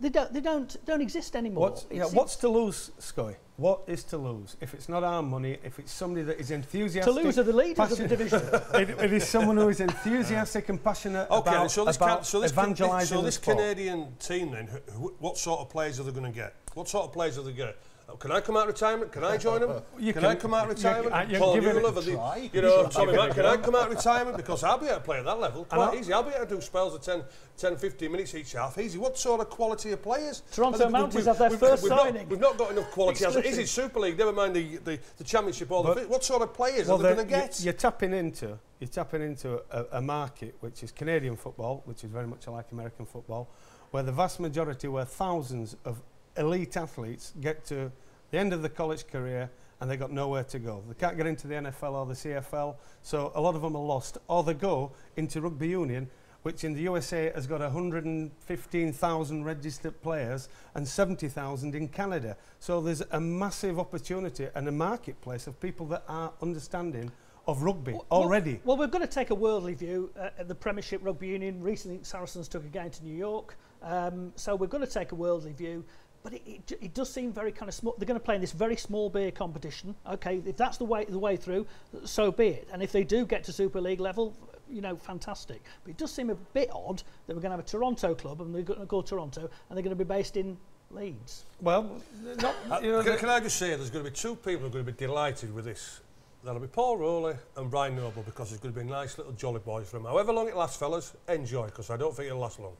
They don't, they don't, don't exist anymore. What's, yeah, what's to lose, Scoy? What is to lose? If it's not our money, if it's somebody that is enthusiastic... To lose are the leaders of the division. it, it is someone who is enthusiastic and passionate okay, about, so this about can, so this evangelising can, So this Canadian team then, who, who, what sort of players are they going to get? What sort of players are they going to get? Oh, can I come out of retirement? Can I join them? You can, can I come out of retirement? You, you Paul Mueller, the, you know, Tommy Mack, can I come out of retirement? Because I'll be able to play at that level quite easy. I'll be able to do spells of 10, 10 15 minutes each half easy. What sort of quality of players? Toronto Mounties have their we've, first we've signing. Not, we've not got enough quality as it is in Super League, never mind the, the, the Championship or but, the... What sort of players well, are they going to get? You're tapping into you're tapping into a, a market which is Canadian football, which is very much like American football, where the vast majority, where thousands of elite athletes get to the end of the college career and they've got nowhere to go. They can't get into the NFL or the CFL, so a lot of them are lost. Or they go into rugby union, which in the USA has got 115,000 registered players and 70,000 in Canada. So there's a massive opportunity and a marketplace of people that are understanding of rugby well, already. Well, we're going to take a worldly view uh, at the Premiership Rugby Union. Recently, Saracens took a game to New York. Um, so we're going to take a worldly view. But it, it, it does seem very kind of small. They're going to play in this very small beer competition. Okay, if that's the way the way through, so be it. And if they do get to Super League level, you know, fantastic. But it does seem a bit odd that we're going to have a Toronto club and they're going to call Toronto and they're going to be based in Leeds. Well, not, Uh, you know, can, can I just say there's going to be two people who are going to be delighted with this. That'll be Paul Rowley and Brian Noble because it's going to be nice little jolly boys from however long it lasts, fellas. Enjoy because I don't think it'll last long.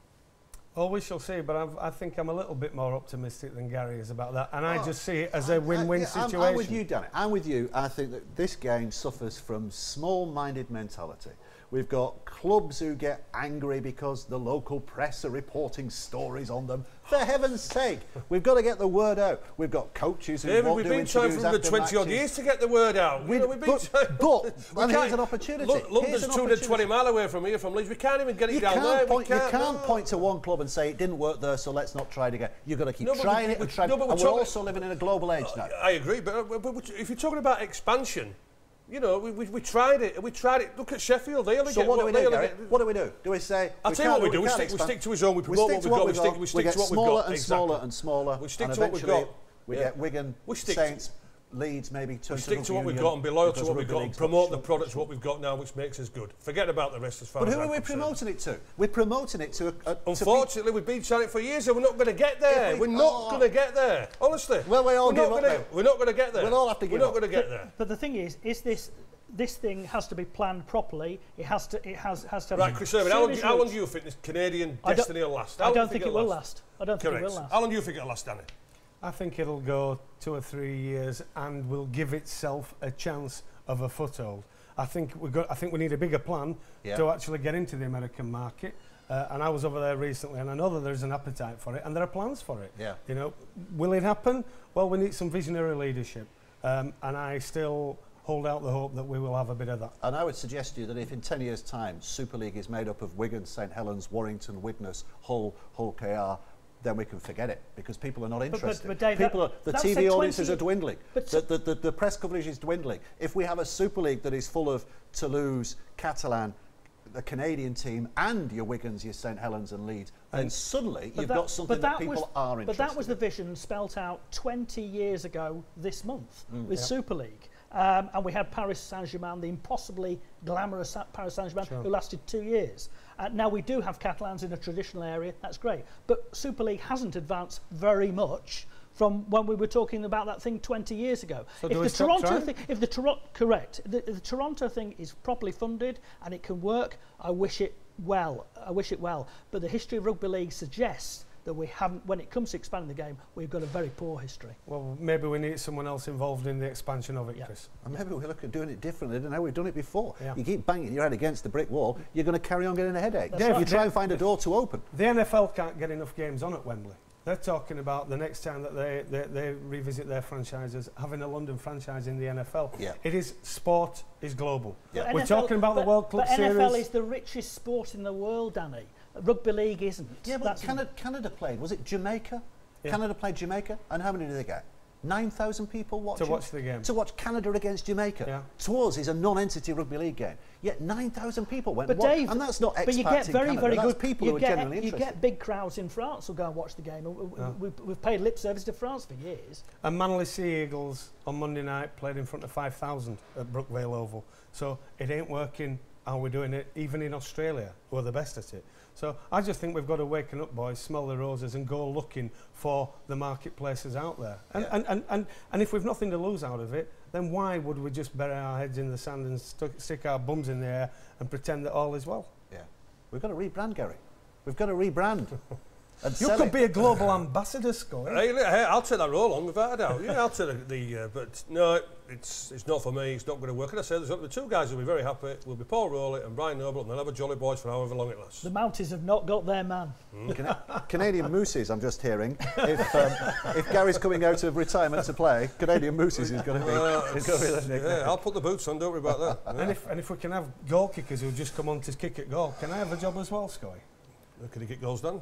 Well, we shall see, but I've, i think I'm a little bit more optimistic than Gary is about that, and oh, I just see it as I, a win-win yeah, situation. I'm, I'm with you, Danny. I'm with you. I think that this game suffers from small-minded mentality. We've got clubs who get angry because the local press are reporting stories on them. For heaven's sake, we've got to get the word out. We've got coaches who David, won't we've been trying for the after 20 odd years to get the word out. We- you know, we've been but- but- We and here's can't- an opportunity. Lo- Here's London's an 220 opportunity. mile away from here, from Leeds. We can't even get it You down there. Point, you can't, can't no. point to one club and say it didn't work there, so let's not try it again. You've got to keep No, trying we- it and trying no, but we're and we're also living in a global age now. I agree, but, uh, but, but if you're talking about expansion, you know, we, we, we tried it. We tried it. Look at Sheffield. They only So get what do we do, Garry? What do we do? Do we say? I'll we tell you what we do. We can't stick, we stick to his own. We promote stick what to we've got. We we've stick, got. we stick get to what we've smaller got. and Exactly. smaller and smaller. We stick and to what we've got. We get Wigan, We stick to- Saints, Leeds, maybe turn We stick to what we've got and be loyal to what we've got and league's promote the short. products what we've got now, which makes us good. Forget about the rest as far But as who I'm are we concerned. promoting it to? We're promoting it to. A, a, to Unfortunately, we've been trying it for years and we're not going to get there. We- we, are not oh. going to get there. Honestly. Well, we all we're not give up gonna. We're not going to get there. We'll all have to We're not going to get there. But the thing is, is this this thing has to be planned properly. It has to it has has to Right, Chris Irvine, how long, serious how long do you think this Canadian destiny will last? How I don't do think you it will last. I don't think it will last. How long do you think it'll last, Danny? I think it'll go two or three years and will give itself a chance of a foothold. I think we got. I think we need a bigger plan Yeah. to actually get into the American market. Uh, and I was over there recently, and I know that there's an appetite for it, and there are plans for it. Yeah. You know, will it happen? Well, we need some visionary leadership, um, and I still hold out the hope that we will have a bit of that. And I would suggest to you that if in 10 years' time Super League is made up of Wigan, St Helens, Warrington, Widnes, Hull, Hull KR, then we can forget it because people are not but- interested. but Dave, people are, the TV audiences 20 are dwindling. The, the, the, the press coverage is dwindling. If we have a Super League that is full of Toulouse, Catalan, the Canadian team, and your Wigans, your St Helens, and Leeds, then And- suddenly But you've that- got something that, that people was- are interested. in. But that was the vision spelt out 20 years ago this month Mm. with Yep. Super League. Um, and we had Paris Saint-Germain, the impossibly glamorous Paris Saint-Germain, sure. who lasted two years. Uh, now we do have Catalans in a traditional area, that's great. But Super League hasn't advanced very much from when we were talking about that thing 20 years ago. So if, the Toronto thing, if the Toronto correct, the, the Toronto thing is properly funded and it can work, I wish it well. I wish it well. But the history of rugby league suggests that we haven't, when it comes to expanding the game, we've got a very poor history. Well, maybe we need someone else involved in the expansion of it, Yeah. Chris. And maybe we look at doing it differently than how we've done it before. Yeah. You keep banging your head against the brick wall, you're going to carry on getting a headache. That's you right. try and find a door to open. The NFL can't get enough games on at Wembley. They're talking about the next time that they, they, they revisit their franchises, having a London franchise in the NFL. Yeah. It is sport is global. Yeah. We're NFL talking about the but- World Club but NFL is the richest sport in the world, Danny. Rugby league isn't. It? Yeah, but That's Canada, Canada played. Was it Jamaica? Yeah. Canada played Jamaica, and how many did they get? Nine thousand people watching. to watch the game. To watch Canada against Jamaica. Yeah. To us, is a non-entity rugby league game. Yet nine thousand people went. But and watched. Dave, and that's not expats but you get very, Canada. very that's good people you who are get, genuinely You interested. get big crowds in France who go and watch the game. We, we- Yeah. we've, we've paid lip service to France for years. And Manly Sea Eagles on Monday night played in front of 5,000 at Brookvale Oval. So it ain't working how we're doing it, even in Australia, who are the best at it. So I just think we've got to waken up, boys, smell the roses and go looking for the marketplaces out there. And, Yeah. and, and, and, and if we've nothing to lose out of it, then why would we just bury our heads in the sand and stuck, stick our bums in the air and pretend that all is well? Yeah. We've got to rebrand, Gary. We've got to rebrand. and You could it. be a global ambassador, Scully. Hey, hey, I'll take that role on without a doubt. Yeah, I'll take the, the uh, but no, it's it's not for me. It's not going to work. And I said, there's the two guys who'll be very happy. Will be Paul Rowley and Brian Noble, and they'll have a jolly boys for however long it lasts. The Mounties have not got their man. Cana- Canadian Mooses, I'm just hearing. If, um, if Gary's coming out of retirement to play, Canadian Mooses is going to be, Uh, is going to be the yeah, I'll put the boots on. Don't worry about that. And if, and if we can have goal kickers who just come on to kick at goal, can I have a job as well, Scully? Can he get goals done?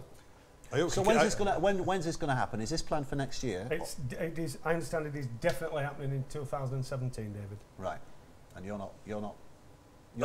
I hope So when's can- this going to when, when's this going to happen? Is this planned for next year? It's, it is, I understand it is definitely happening in 2017, David. Right. And you're not you're not you're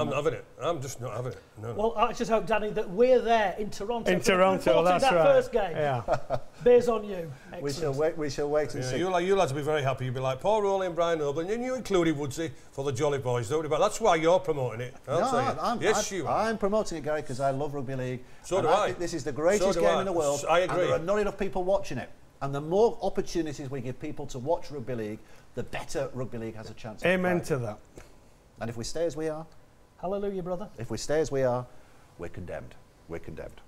I'm not- not having it. I'm just not having it. No, no. Well, I just hope, Danny, that we're there in Toronto. In Toronto, reporting that's that right. first game. Yeah. Beers on you. we shall wait we shall wait and Yeah, see. you, like, you lads will be very happy. You'll be like Paul Rowley and Brian Noble, and you included Woodsy for the Jolly Boys. Don't worry about That's why you're promoting it. I'll no, tell I'm, I'm, yes, I'm, you are. I'm promoting it, Gary, because I love rugby league. So and do I. think this is the greatest So game I. in the world. S- I And agree. there are not enough people watching it. And the more opportunities we give people to watch rugby league, the better rugby league has a chance. Amen to that. And if we stay as we are, Hallelujah, brother. if we stay as we are, we're condemned. We're condemned.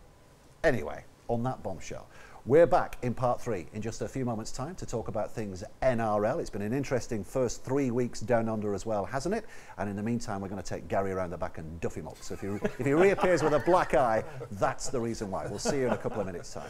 Anyway, on that bombshell, we're back in part three in just a few moments' time to talk about things NRL. It's been an interesting first three weeks down under as well, hasn't it? And in the meantime, we're going to take Gary around the back and duff him up. So if he, if he reappears with a black eye, that's the reason why. We'll see you in a couple of minutes' time.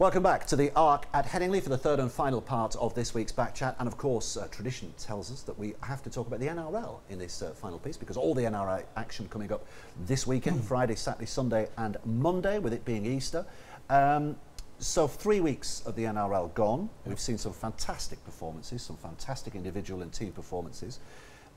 Welcome back to the Arc at Headingley for the third and final part of this week's back chat. And of course, uh, tradition tells us that we have to talk about the NRL in this uh, final piece because all the NRL action coming up this weekend Friday, Saturday, Sunday, and Monday, with it being Easter. Um, so, three weeks of the NRL gone. We've seen some fantastic performances, some fantastic individual and team performances.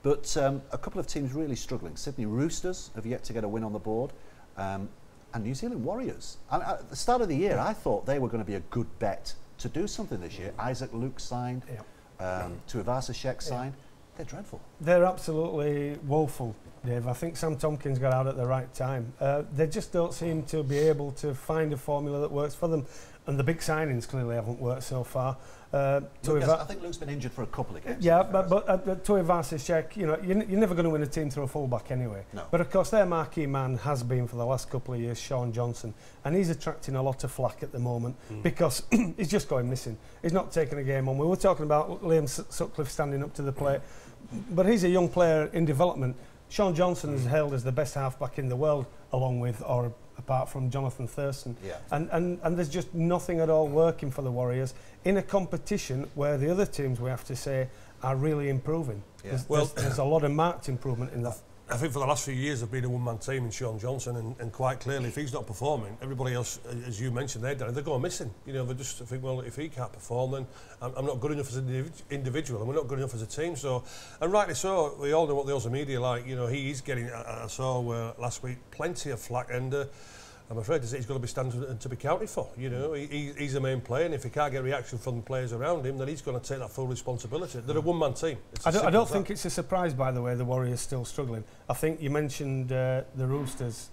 But um, a couple of teams really struggling. Sydney Roosters have yet to get a win on the board. Um, and New Zealand Warriors. I at the start of the year, I thought they were going to be a good bet to do something this year. Isaac Luke signed, yep. um, Tuivasa Sheck signed. They're dreadful. They're absolutely woeful, Dave. I think Sam Tompkins got out at the right time. Uh, they just don't seem to be able to find a formula that works for them. And the big signings clearly haven't worked so far. Uh, Lucas, I think Luke's been injured for a couple of games. Yeah, but, but uh, Toy Vasicek, you know, you're, you're never going to win a team through a fullback anyway. No. But of course, their marquee man has been for the last couple of years, Sean Johnson, and he's attracting a lot of flack at the moment mm. because he's just going missing. He's not taking a game on. We were talking about Liam Sutcliffe standing up to the plate, but he's a young player in development. Sean Johnson mm. is hailed as the best halfback in the world, along with, or apart from Jonathan Thurston. Yeah. And, and, and there's just nothing at all working for the Warriors in a competition where the other teams, we have to say, are really improving. Yeah. There's, well, there's, there's a lot of marked improvement in that. I think for the last few years I've been a one-man team in Sean Johnson, and, and quite clearly, if he's not performing, everybody else, as you mentioned there, Danny, they're going missing. You know, they just think, well, if he can't perform, then I'm, I'm not good enough as an individ individual, and we're not good enough as a team. So, and rightly so, we all know what the Aussie media like. You know, he is getting. I, I saw uh, last week plenty of flack, and. Uh, I'm afraid he's going to be standing to be counted for. You know, he, he's the main player, and if he can't get reaction from the players around him, then he's going to take that full responsibility. They're a mm. one-man team. I don't, I don't, think it's a surprise, by the way, the Warriors still struggling. I think you mentioned uh, the Roosters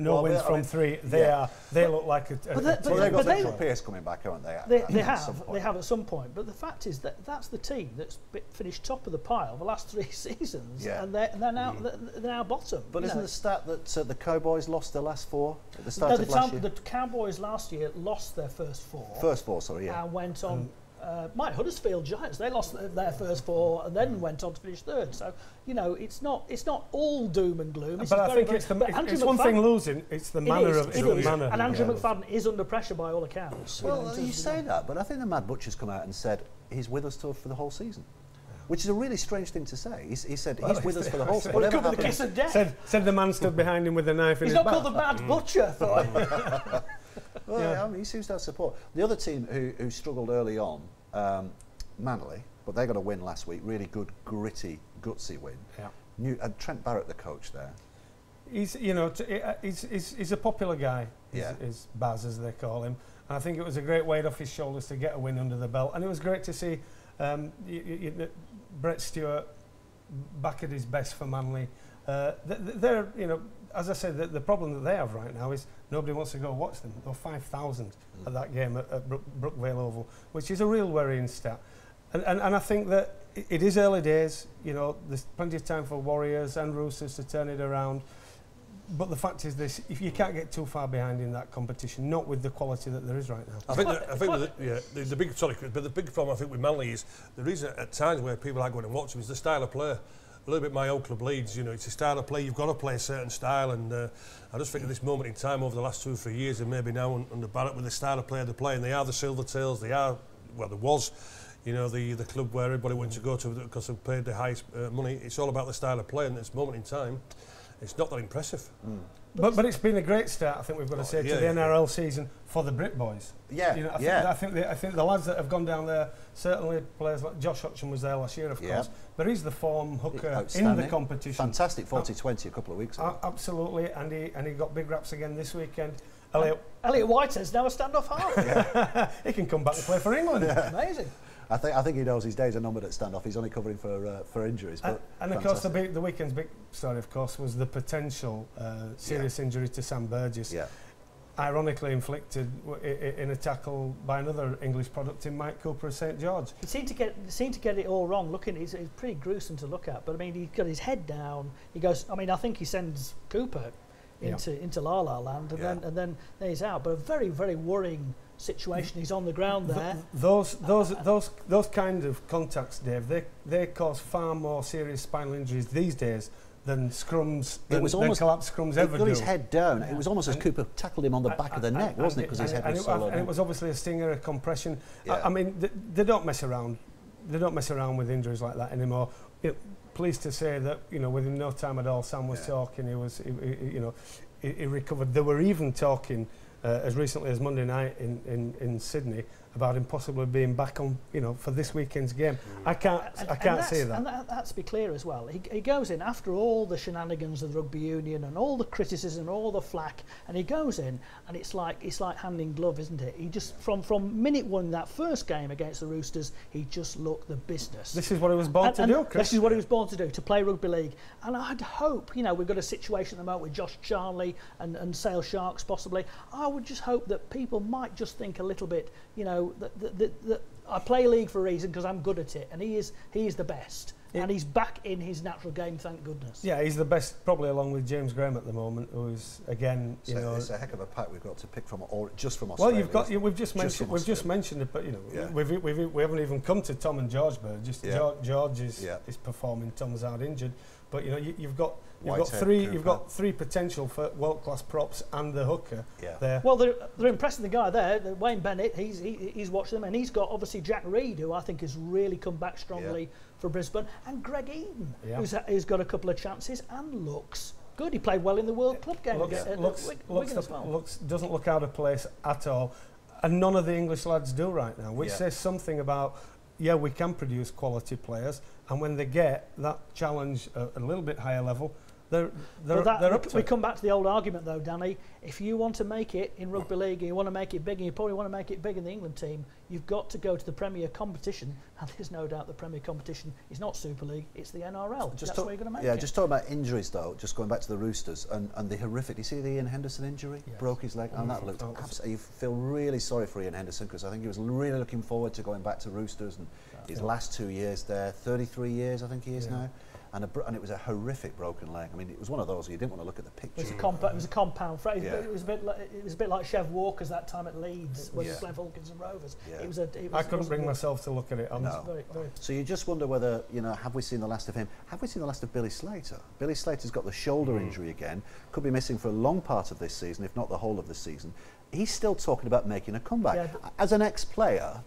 N- No Well, wins they- I from mean, three. They yeah. are. They look like a. a, But a they- team. Well, they've got but they- Mitchell Pearce coming back, haven't they? They, at- they at some have, they have at some point, but the fact is that that's the team that's finished top of the pile the last three seasons, Yeah. and they're, they're now they're, they're now bottom. But isn't know. the stat that uh, the Cowboys lost their last four at the start no, the, of last Tam- year? the Cowboys last year lost their first four. First four, sorry, yeah. and went on. Uh, Mike Huddersfield Giants. They lost their, their first four and then went on to finish third. So you know it's not it's not all doom and gloom. It's But I very, think very- it's, the, but it's, Andrew it's one thing losing. It's the manner is, of. it It's manner. And Andrew Yeah. McFadden is under pressure by all accounts. Well, know, in you say that, but I think the Mad Butcher's come out and said he's with us for the whole season, which is a really strange thing to say. He's, he said he's with us for the whole season. Well, Whatever could the kiss of death. Said, said the man stood behind him with a knife in He's his not called the Mad Butcher. For well, Yeah. I mean, he seems to have support. The other team who, who struggled early on, um, Manly, but they got a win last week. Really good, gritty, gutsy win. Yeah. New, and Trent Barrett, the coach there. He's, you know, t- uh, he's, he's, he's a popular guy. Yeah. Is, is Baz, as they call him. And I think it was a great weight off his shoulders to get a win under the belt. And it was great to see um, y y y Brett Stewart back at his best for Manly. Uh, th- th- they're, you know, as I said, the, the, problem that they have right now is nobody wants to go watch them. There were 5,000 mm. at that game at, at Brook, Brookvale Oval, which is a real worrying stat. And, and, and I think that it, it is early days. You know, there's plenty of time for Warriors and Roosters to turn it around. But the fact is this, if you can't get too far behind in that competition, not with the quality that there is right now. I think, the, I think the, yeah, the, the big, sorry, but the big problem I think with Manly is the reason at times where people are going and watch them is the style of player a little bit my old club leads you know, it's a style of play, you've got to play a certain style and uh, I just think at this moment in time over the last two or three years and maybe now under Barrett with the style of play they're playing, they are the Silver Tails, they are, well there was, you know, the, the club where everybody went to go to because they paid the highest uh, money. It's all about the style of play and at this moment in time, it's not that impressive. Mm. But, but it's been a great start, I think we've got oh, to say, yeah, to the NRL season for the Brit boys. Yeah, you know, I yeah. Think, I think, the, I think the lads that have gone down there, certainly players like Josh Hutchin was there last year, of yeah. course. There is the form hooker in the competition. Fantastic 40-20 a couple of weeks ago. Uh, absolutely, and he, and he got big raps again this weekend. Elliot, Elliot White is now a stand-off half. Yeah. he can come back and play for England. yeah. Amazing. I think I think he knows his days are numbered at standoff. He's only covering for uh, for injuries. and, and of course, the, big, the weekend's big story, of course, was the potential uh, serious yeah. injury to Sam Burgess. Yeah. Ironically inflicted in a tackle by another English product in Mike Cooper of St George. He seemed to get seemed to get it all wrong. Looking, he's, he's pretty gruesome to look at. But I mean, he's got his head down. He goes. I mean, I think he sends Cooper into yeah. into La La Land, and yeah. then and then, then he's out. But a very very worrying situation. He's on the ground there. Th- those, those, those, those kind of contacts, Dave, they, they cause far more serious spinal injuries these days than scrums, It than, was than almost- collapsed scrums he ever got do. his head down. It was almost as Cooper tackled him on the back of the And- neck, and- wasn't it? Because his head was it, so low. and it was obviously a stinger, a compression. I, Yeah. I mean, they, they don't mess around. They don't mess around with injuries like that anymore. You know, pleased to say that you know within no time at all, Sam was Yeah. talking. He was, he, he- you know, he, he recovered. They were even talking uh, as recently as Monday night in, in, in Sydney, about him possibly being back on, you know, for this weekend's game. Mm. I can't, And- I can't that's- see that. And that, that's to be clear as well. He, he goes in after all the shenanigans of the rugby union and all the criticism, and all the flack, and he goes in and it's like it's like hand in glove, isn't it? He just from from minute one that first game against the Roosters, he just looked the business. This is what he was born And- to and do, Chris. This is what he was born to do, to play rugby league. And I'd hope, you know, we've got a situation at the moment with Josh Charnley and, and Sale Sharks possibly. I would just hope that people might just think a little bit, you know, know, that, that, that, that I play league for a reason because I'm good at it, and he is he is the best. It, and he's back in his natural game, thank goodness. Yeah, he's the best, probably along with James Graham at the moment, who's again, you so know, it's a heck of a pack we've got to pick from, or just from Australia. Well, you've got, you, we've just, just mentioned, we've just mentioned it, but you know, yeah. we've, we've, we've, we haven't even come to Tom and George, but just yeah. George, George is, yeah. is performing. Tom's out injured. But you know, you, you've got you've got Whitehead, three. Cooper. You've got three potential for world class props and the hooker Yeah. there. Well, they're, they're impressing the guy there, Wayne Bennett. He's he, he's watched them, and he's got obviously Jack Reed, who I think has really come back strongly for Brisbane, and Greg Eden, Yeah. who's, who's got a couple of chances and looks good. He played well in the World Club game looks, against uh, looks, Wig- looks, Wigan as well. looks doesn't look out of place at all, and none of the English lads do right now, which Yeah. says something about yeah we can produce quality players, And when they get that challenge at a little bit higher level, they're they're, that, they're we, up to we it. come back to the old argument though, Danny. If you want to make it in rugby league and you want to make it big, and you probably want to make it big in the England team, you've got to go to the Premier competition. And there's no doubt the Premier competition is not Super League; it's the NRL. That's talk- where you're going to make yeah, it. just talking about injuries though, just going back to the Roosters and, and the horrific. Do you see the Ian Henderson injury? Yes. Broke his leg, and that looked That was- absolutely. You feel really sorry for Ian Henderson because I think he was really looking forward to going back to Roosters and his last two years there, 33 years I think he is Yeah. now, and a, bro- and it was a horrific broken leg. I mean, it was one of those you didn't want to look at the It was a, compa- it was a compound fracture. Yeah. It was a bit. Like, it was a bit like Chev Walker's that time at Leeds when Yeah. he was playing for and Rovers. Yeah. It was a. It was, I couldn't wasn't bring good. myself to look at it. I'm No. Very, very. So you just wonder whether, you know, have we seen the last of him? Have we seen the last of Billy Slater? Billy Slater's got the shoulder Hmm. injury again, could be missing for a long part of this season, if not the whole of the season. He's still talking about making a comeback. Yeah, As an ex-player, i- i-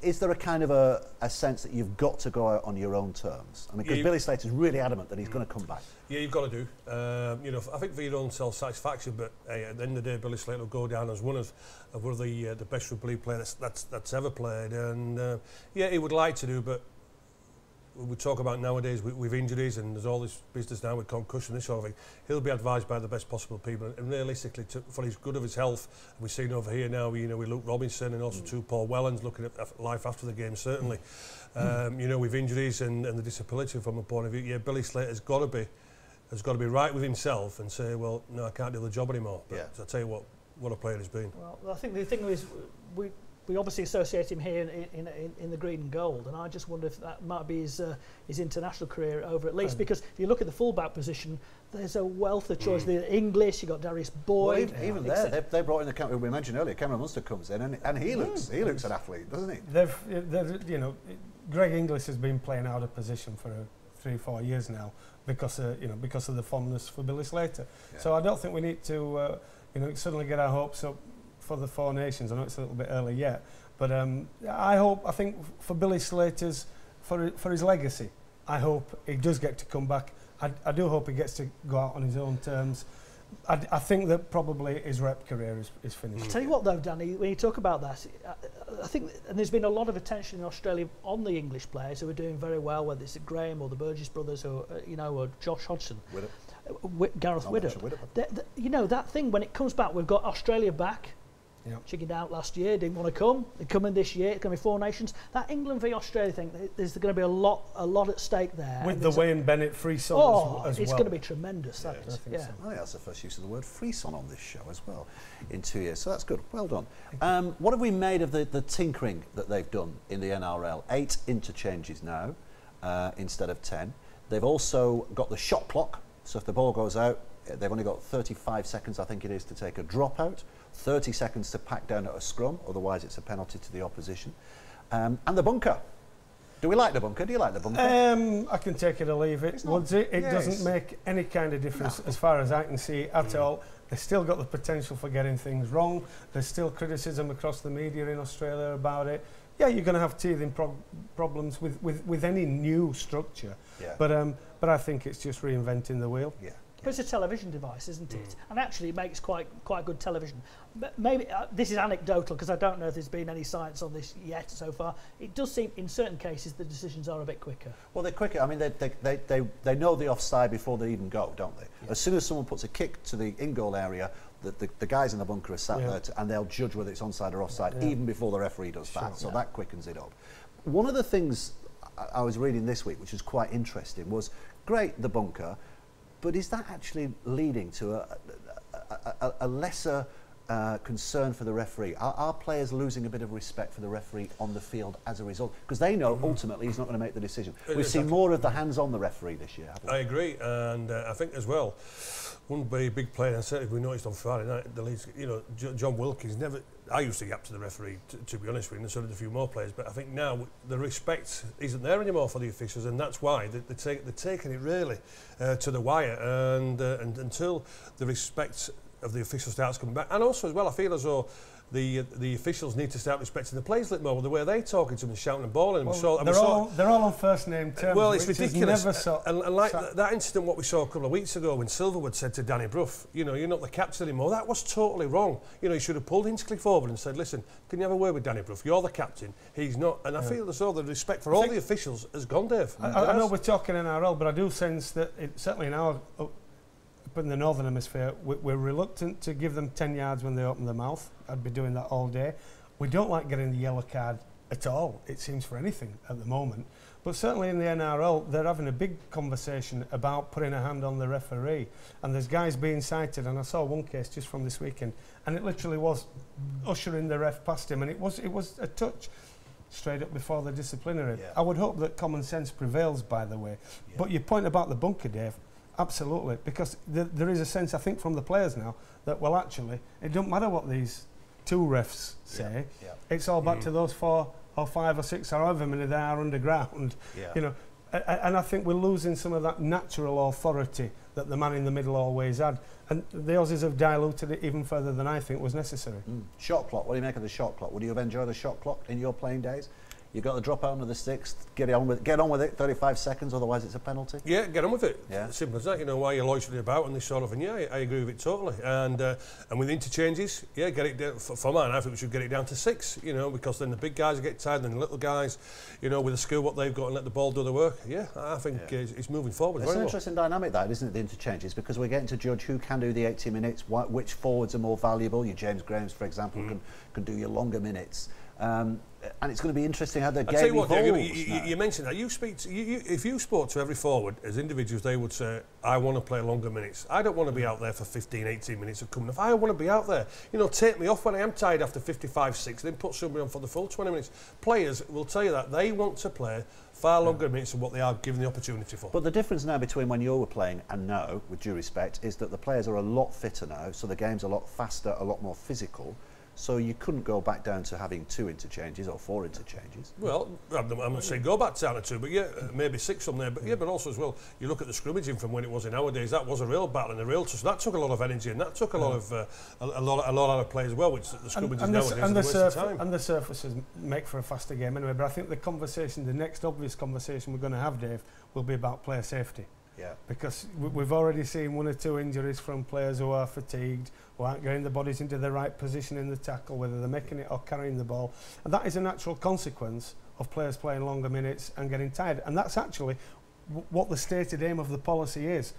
is there a kind of a, a sense that you've got to go out on your own terms? I mean, because yeah, Billy Slater's really adamant that he's mm. going to come back. Yeah, you've got to do. Um, you know, I think for your own self-satisfaction, but hey, at the end of the day, Billy Slater will go down as one of, of one of the, uh, the best rugby players that's, that's, that's ever played. And uh, yeah, he would like to do, but we talk about nowadays with, with injuries and there's all this business now with concussion this sort of thing he'll be advised by the best possible people and realistically to, for his good of his health we've seen over here now you know with Luke Robinson and also mm. two Paul Wellens looking at life after the game certainly mm. mm. um, you know with injuries and, and the disability from a point of view yeah Billy Slater's got to be has got to be right with himself and say well no I can't do the job anymore but yeah. I tell you what what a player he's been well I think the thing is we we obviously associate him here in, in, in, in the green and gold, and I just wonder if that might be his uh, his international career over at least. Um, because if you look at the fullback position, there's a wealth of choice. The English, you've got Darius Boyd. Well, even, even there, they, they brought in the Cam- we mentioned earlier, Cameron Munster comes in, and, and he looks he looks an athlete, doesn't he? They've, they've, you know, Greg Inglis has been playing out of position for uh, three, four years now because, uh, you know, because of the fondness for Billy Slater. Yeah. So I don't think we need to, uh, you know, suddenly get our hopes up for the Four Nations. I know it's a little bit early yet, but um, I hope, I think for Billy Slater's, for, for his legacy, I hope he does get to come back. I, I do hope he gets to go out on his own terms. I, I think that probably his rep career is, is finished. Tell you what, though, Danny, when you talk about that, I, I think, and there's been a lot of attention in Australia on the English players who are doing very well, whether it's Graham or the Burgess brothers, or uh, you know, or Josh Hodgson, With it. uh, Wi- Gareth Not Widdop. Widdop. Th- th- you know that thing when it comes back, we've got Australia back. Yeah. Chickened out last year, didn't want to come. They're coming this year. It's going to be four nations. That England v Australia thing, th- there's going to be a lot, a lot at stake there. With And the there's a- Wayne Bennett frisson oh, as, as it's well. going to be tremendous. That I think Yeah. so. I think that's the first use of the word frisson on this show as well in two years. So that's good. Well done. Um, what have we made of the, the tinkering that they've done in the NRL? Eight interchanges now uh, instead of ten. They've also got the shot clock. So if the ball goes out, uh, they've only got 35 seconds, I think it is, to take a drop out, 30 seconds to pack down at a scrum, otherwise it's a penalty to the opposition. Um, and the bunker. Do we like the bunker? Do you like the bunker? Um, I can take it or leave it. Not- Woodsy. It yes. doesn't make any kind of difference as far as I can see at all. They've still got the potential for getting things wrong. There's still criticism across the media in Australia about it. Yeah, you're going to have teething prob problems with, with, with any new structure. yeah. But, um, but I think it's just reinventing the wheel. yeah. But it's a television device, isn't it? And actually, it makes quite quite good television. But maybe uh, this is anecdotal because I don't know if there's been any science on this yet so far. It does seem, in certain cases, the decisions are a bit quicker. Well, they're quicker. I mean, they, they, they, they, they know the offside before they even go, don't they? As soon as someone puts a kick to the in-goal area, the, the, the guys in the bunker are sat Yeah. there to, and they'll judge whether it's onside or offside Yeah. even before the referee does that. So Yeah. that quickens it up. One of the things I, I was reading this week, which was quite interesting, was great the bunker, but is that actually leading to a, a, a, a lesser uh, concern for the referee? Are, are players losing a bit of respect for the referee on the field as a result? Because they know mm. ultimately he's not going to make the decision. We've exactly. seen more of the hands on the referee this year. I agree, and uh, I think as well, one big player, and certainly we noticed on Friday night, the Leeds, you know, J John Wilkins never. I used to yap to the referee, to be honest with you, and so did a few more players, but I think now the respect isn't there anymore for the officials, and that's why they, they take, they're taking it really uh, to the wire, and, uh, and until the respect of the official starts coming back. And also as well, I feel as though the uh, the officials need to start respecting the players a little more. The way they talking to them, and shouting and bawling. Well, saw, they're, saw, all, they're all on first name terms. Well, it's ridiculous. Never so, and, and like so, th that incident, what we saw a couple of weeks ago when Silverwood said to Danny Bruff, you know, you're not the captain anymore. That was totally wrong. You know, you should have pulled Hinchcliffe forward and said, listen, can you have a word with Danny Bruff? You're the captain. He's not. And I feel as though the respect for I all the officials has gone, Dave. I, I, I know we're talking NRL, but I do sense that it, certainly in our but in the northern hemisphere, we, we're reluctant to give them 10 yards when they open their mouth. I'd be doing that all day. We don't like getting the yellow card at all, it seems, for anything at the moment. But certainly in the NRL, they're having a big conversation about putting a hand on the referee. And there's guys being cited, and I saw one case just from this weekend, and it literally was ushering the ref past him, and it was, it was a touch straight up before the disciplinary. Yeah. I would hope that common sense prevails, by the way. Yeah. But your point about the bunker, Dave, Absolutely, because th there is a sense, I think, from the players now that, well, actually, it don't matter what these two refs say, yeah, yeah. it's all back mm. to those four or five or six or however many they are underground. Yeah. You know, a and I think we're losing some of that natural authority that the man in the middle always had. And the Aussies have diluted it even further than I think was necessary. Mm. Shot clock, what do you make of the shot clock? Would you have enjoyed the shot clock in your playing days? You got to drop out under the sixth. Get on with it. get on with it. 35 seconds. Otherwise, it's a penalty. Yeah, get on with it. Yeah. Simple as that. You know why you're loitering about and this sort of thing. Yeah, I, I agree with it totally. And uh, and with interchanges, yeah, get it down. For, for mine, I think we should get it down to six. You know, because then the big guys get tired, and the little guys, you know, with the skill what they've got and let the ball do the work. Yeah, I think Yeah. it's, it's moving forward It's very an well. interesting dynamic, that, isn't it? The interchanges, because we're getting to judge who can do the 80 minutes, wh- which forwards are more valuable. Your James Grahams, for example, can can do your longer minutes. Um, and it's going to be interesting how the game you what, evolves. you, you, you mentioned that. You speak to, you, if you spoke to every forward as individuals, they would say, I want to play longer minutes. I don't want to be out there for 15, 18 minutes of coming off. I want to be out there. You know, take me off when I am tired after 55, 6, then put somebody on for the full 20 minutes. Players will tell you that. They want to play far longer minutes than what they are given the opportunity for. But the difference now between when you were playing and now, with due respect, is that the players are a lot fitter now, so the game's a lot faster, a lot more physical. So you couldn't go back down to having two interchanges or four interchanges. Well, I'm, I'm saying go back down to two, but yeah, uh, maybe six from there. But yeah, but also as well, you look at the scrimmaging from when it was in our days. That was a real battle and a real tussle. That took a lot of energy and that took a lot of uh, a, a lot a lot out of play as well, which the scrimmages and, and nowadays the, and the, the surf, time. And the surfaces make for a faster game anyway. But I think the conversation, the next obvious conversation we're going to have, Dave, will be about player safety. Yeah. Because we've already seen one or two injuries from players who are fatigued, who aren't getting the bodies into the right position in the tackle, whether they're making it or carrying the ball. And that is a natural consequence of players playing longer minutes and getting tired. And that's actually what the stated aim of the policy is.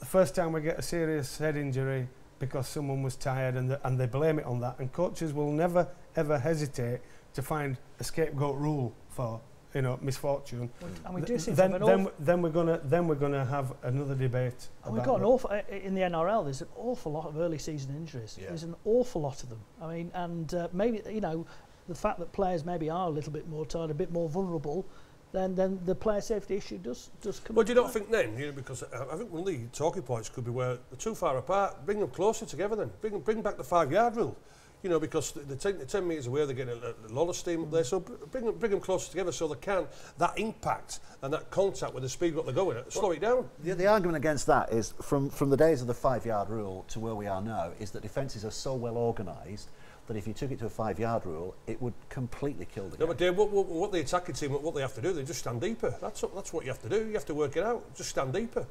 The first time we get a serious head injury because someone was tired and, the, and they blame it on that. And coaches will never, ever hesitate to find a scapegoat rule for you know, misfortune. And we do seem then, then, then we're gonna then we're gonna have another debate. And we've got an awful uh, uh, in the NRL. There's an awful lot of early season injuries. Yeah. There's an awful lot of them. I mean, and uh, maybe you know, the fact that players maybe are a little bit more tired, a bit more vulnerable. Then, then the player safety issue does does come. Well, do you not think then? You know, because I, I think one of the talking points could be where they're too far apart. Bring them closer together. Then bring bring back the five yard rule you know, because the 10, the 10 metres away, they're getting a, a lot of steam up there. So bring them, bring them closer together so they can, that impact and that contact with the speed what they're going at, slow well, it down. The, the argument against that is from, from the days of the five-yard rule to where we are now is that defences are so well organised that if you took it to a five-yard rule, it would completely kill the no, game. No, but Dave, what, what, what the attacking team, what they have to do, they just stand deeper. That's, that's what you have to do. You have to work it out. Just stand deeper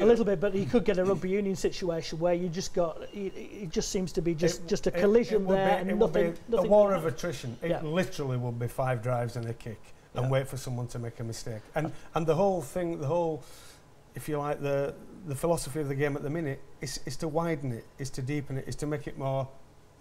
a little bit, but you could get a rugby union situation where you just got it, it just seems to be just it, just a collision it, it there be, and nothing, nothing. A war of attrition. It yeah. literally would be five drives and a kick and yeah. wait for someone to make a mistake. And and the whole thing, the whole, if you like, the the philosophy of the game at the minute is is to widen it, is to deepen it, is to make it more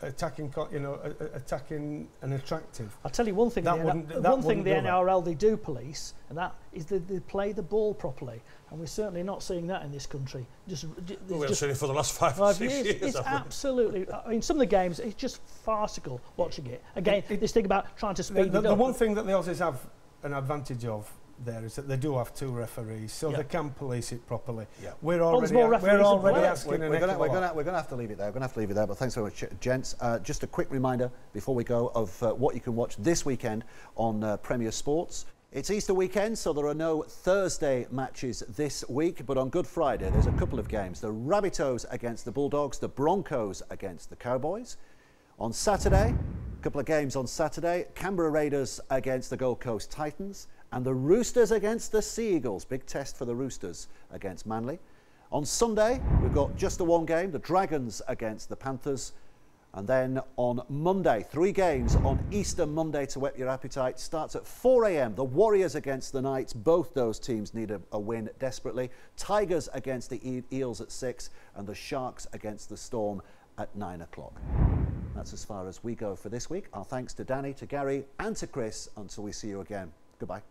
attacking, you know, attacking an attractive. I'll tell you one thing. That the wouldn't, that one thing the NRL they do police, and that is that they play the ball properly, and we're certainly not seeing that in this country. Just, just well, we've seen it for the last five, five six years. years it's absolutely. I mean, some of the games it's just farcical watching it. Again, it, it, this thing about trying to speed. The, the, the one thing that the Aussies have an advantage of there is that they do have two referees, so Yeah. they can police it properly. Yeah. We're Well, already, more a- we're than already asking We're, an we're heck going of a lot. to we're gonna have to leave it there. We're going to have to leave it there. But thanks very much, gents. Uh, just a quick reminder before we go of uh, what you can watch this weekend on uh, Premier Sports. It's Easter weekend, so there are no Thursday matches this week. But on Good Friday, there's a couple of games: the Rabbitohs against the Bulldogs, the Broncos against the Cowboys. On Saturday, a couple of games on Saturday: Canberra Raiders against the Gold Coast Titans, and the Roosters against the Sea Eagles. Big test for the Roosters against Manly. On Sunday, we've got just the one game the Dragons against the Panthers. And then on Monday, three games on Easter Monday to whet your appetite. Starts at 4 a.m. The Warriors against the Knights. Both those teams need a, a win desperately. Tigers against the Eels at 6 and the Sharks against the Storm at 9 o'clock. That's as far as we go for this week. Our thanks to Danny, to Gary, and to Chris. Until we see you again. Goodbye.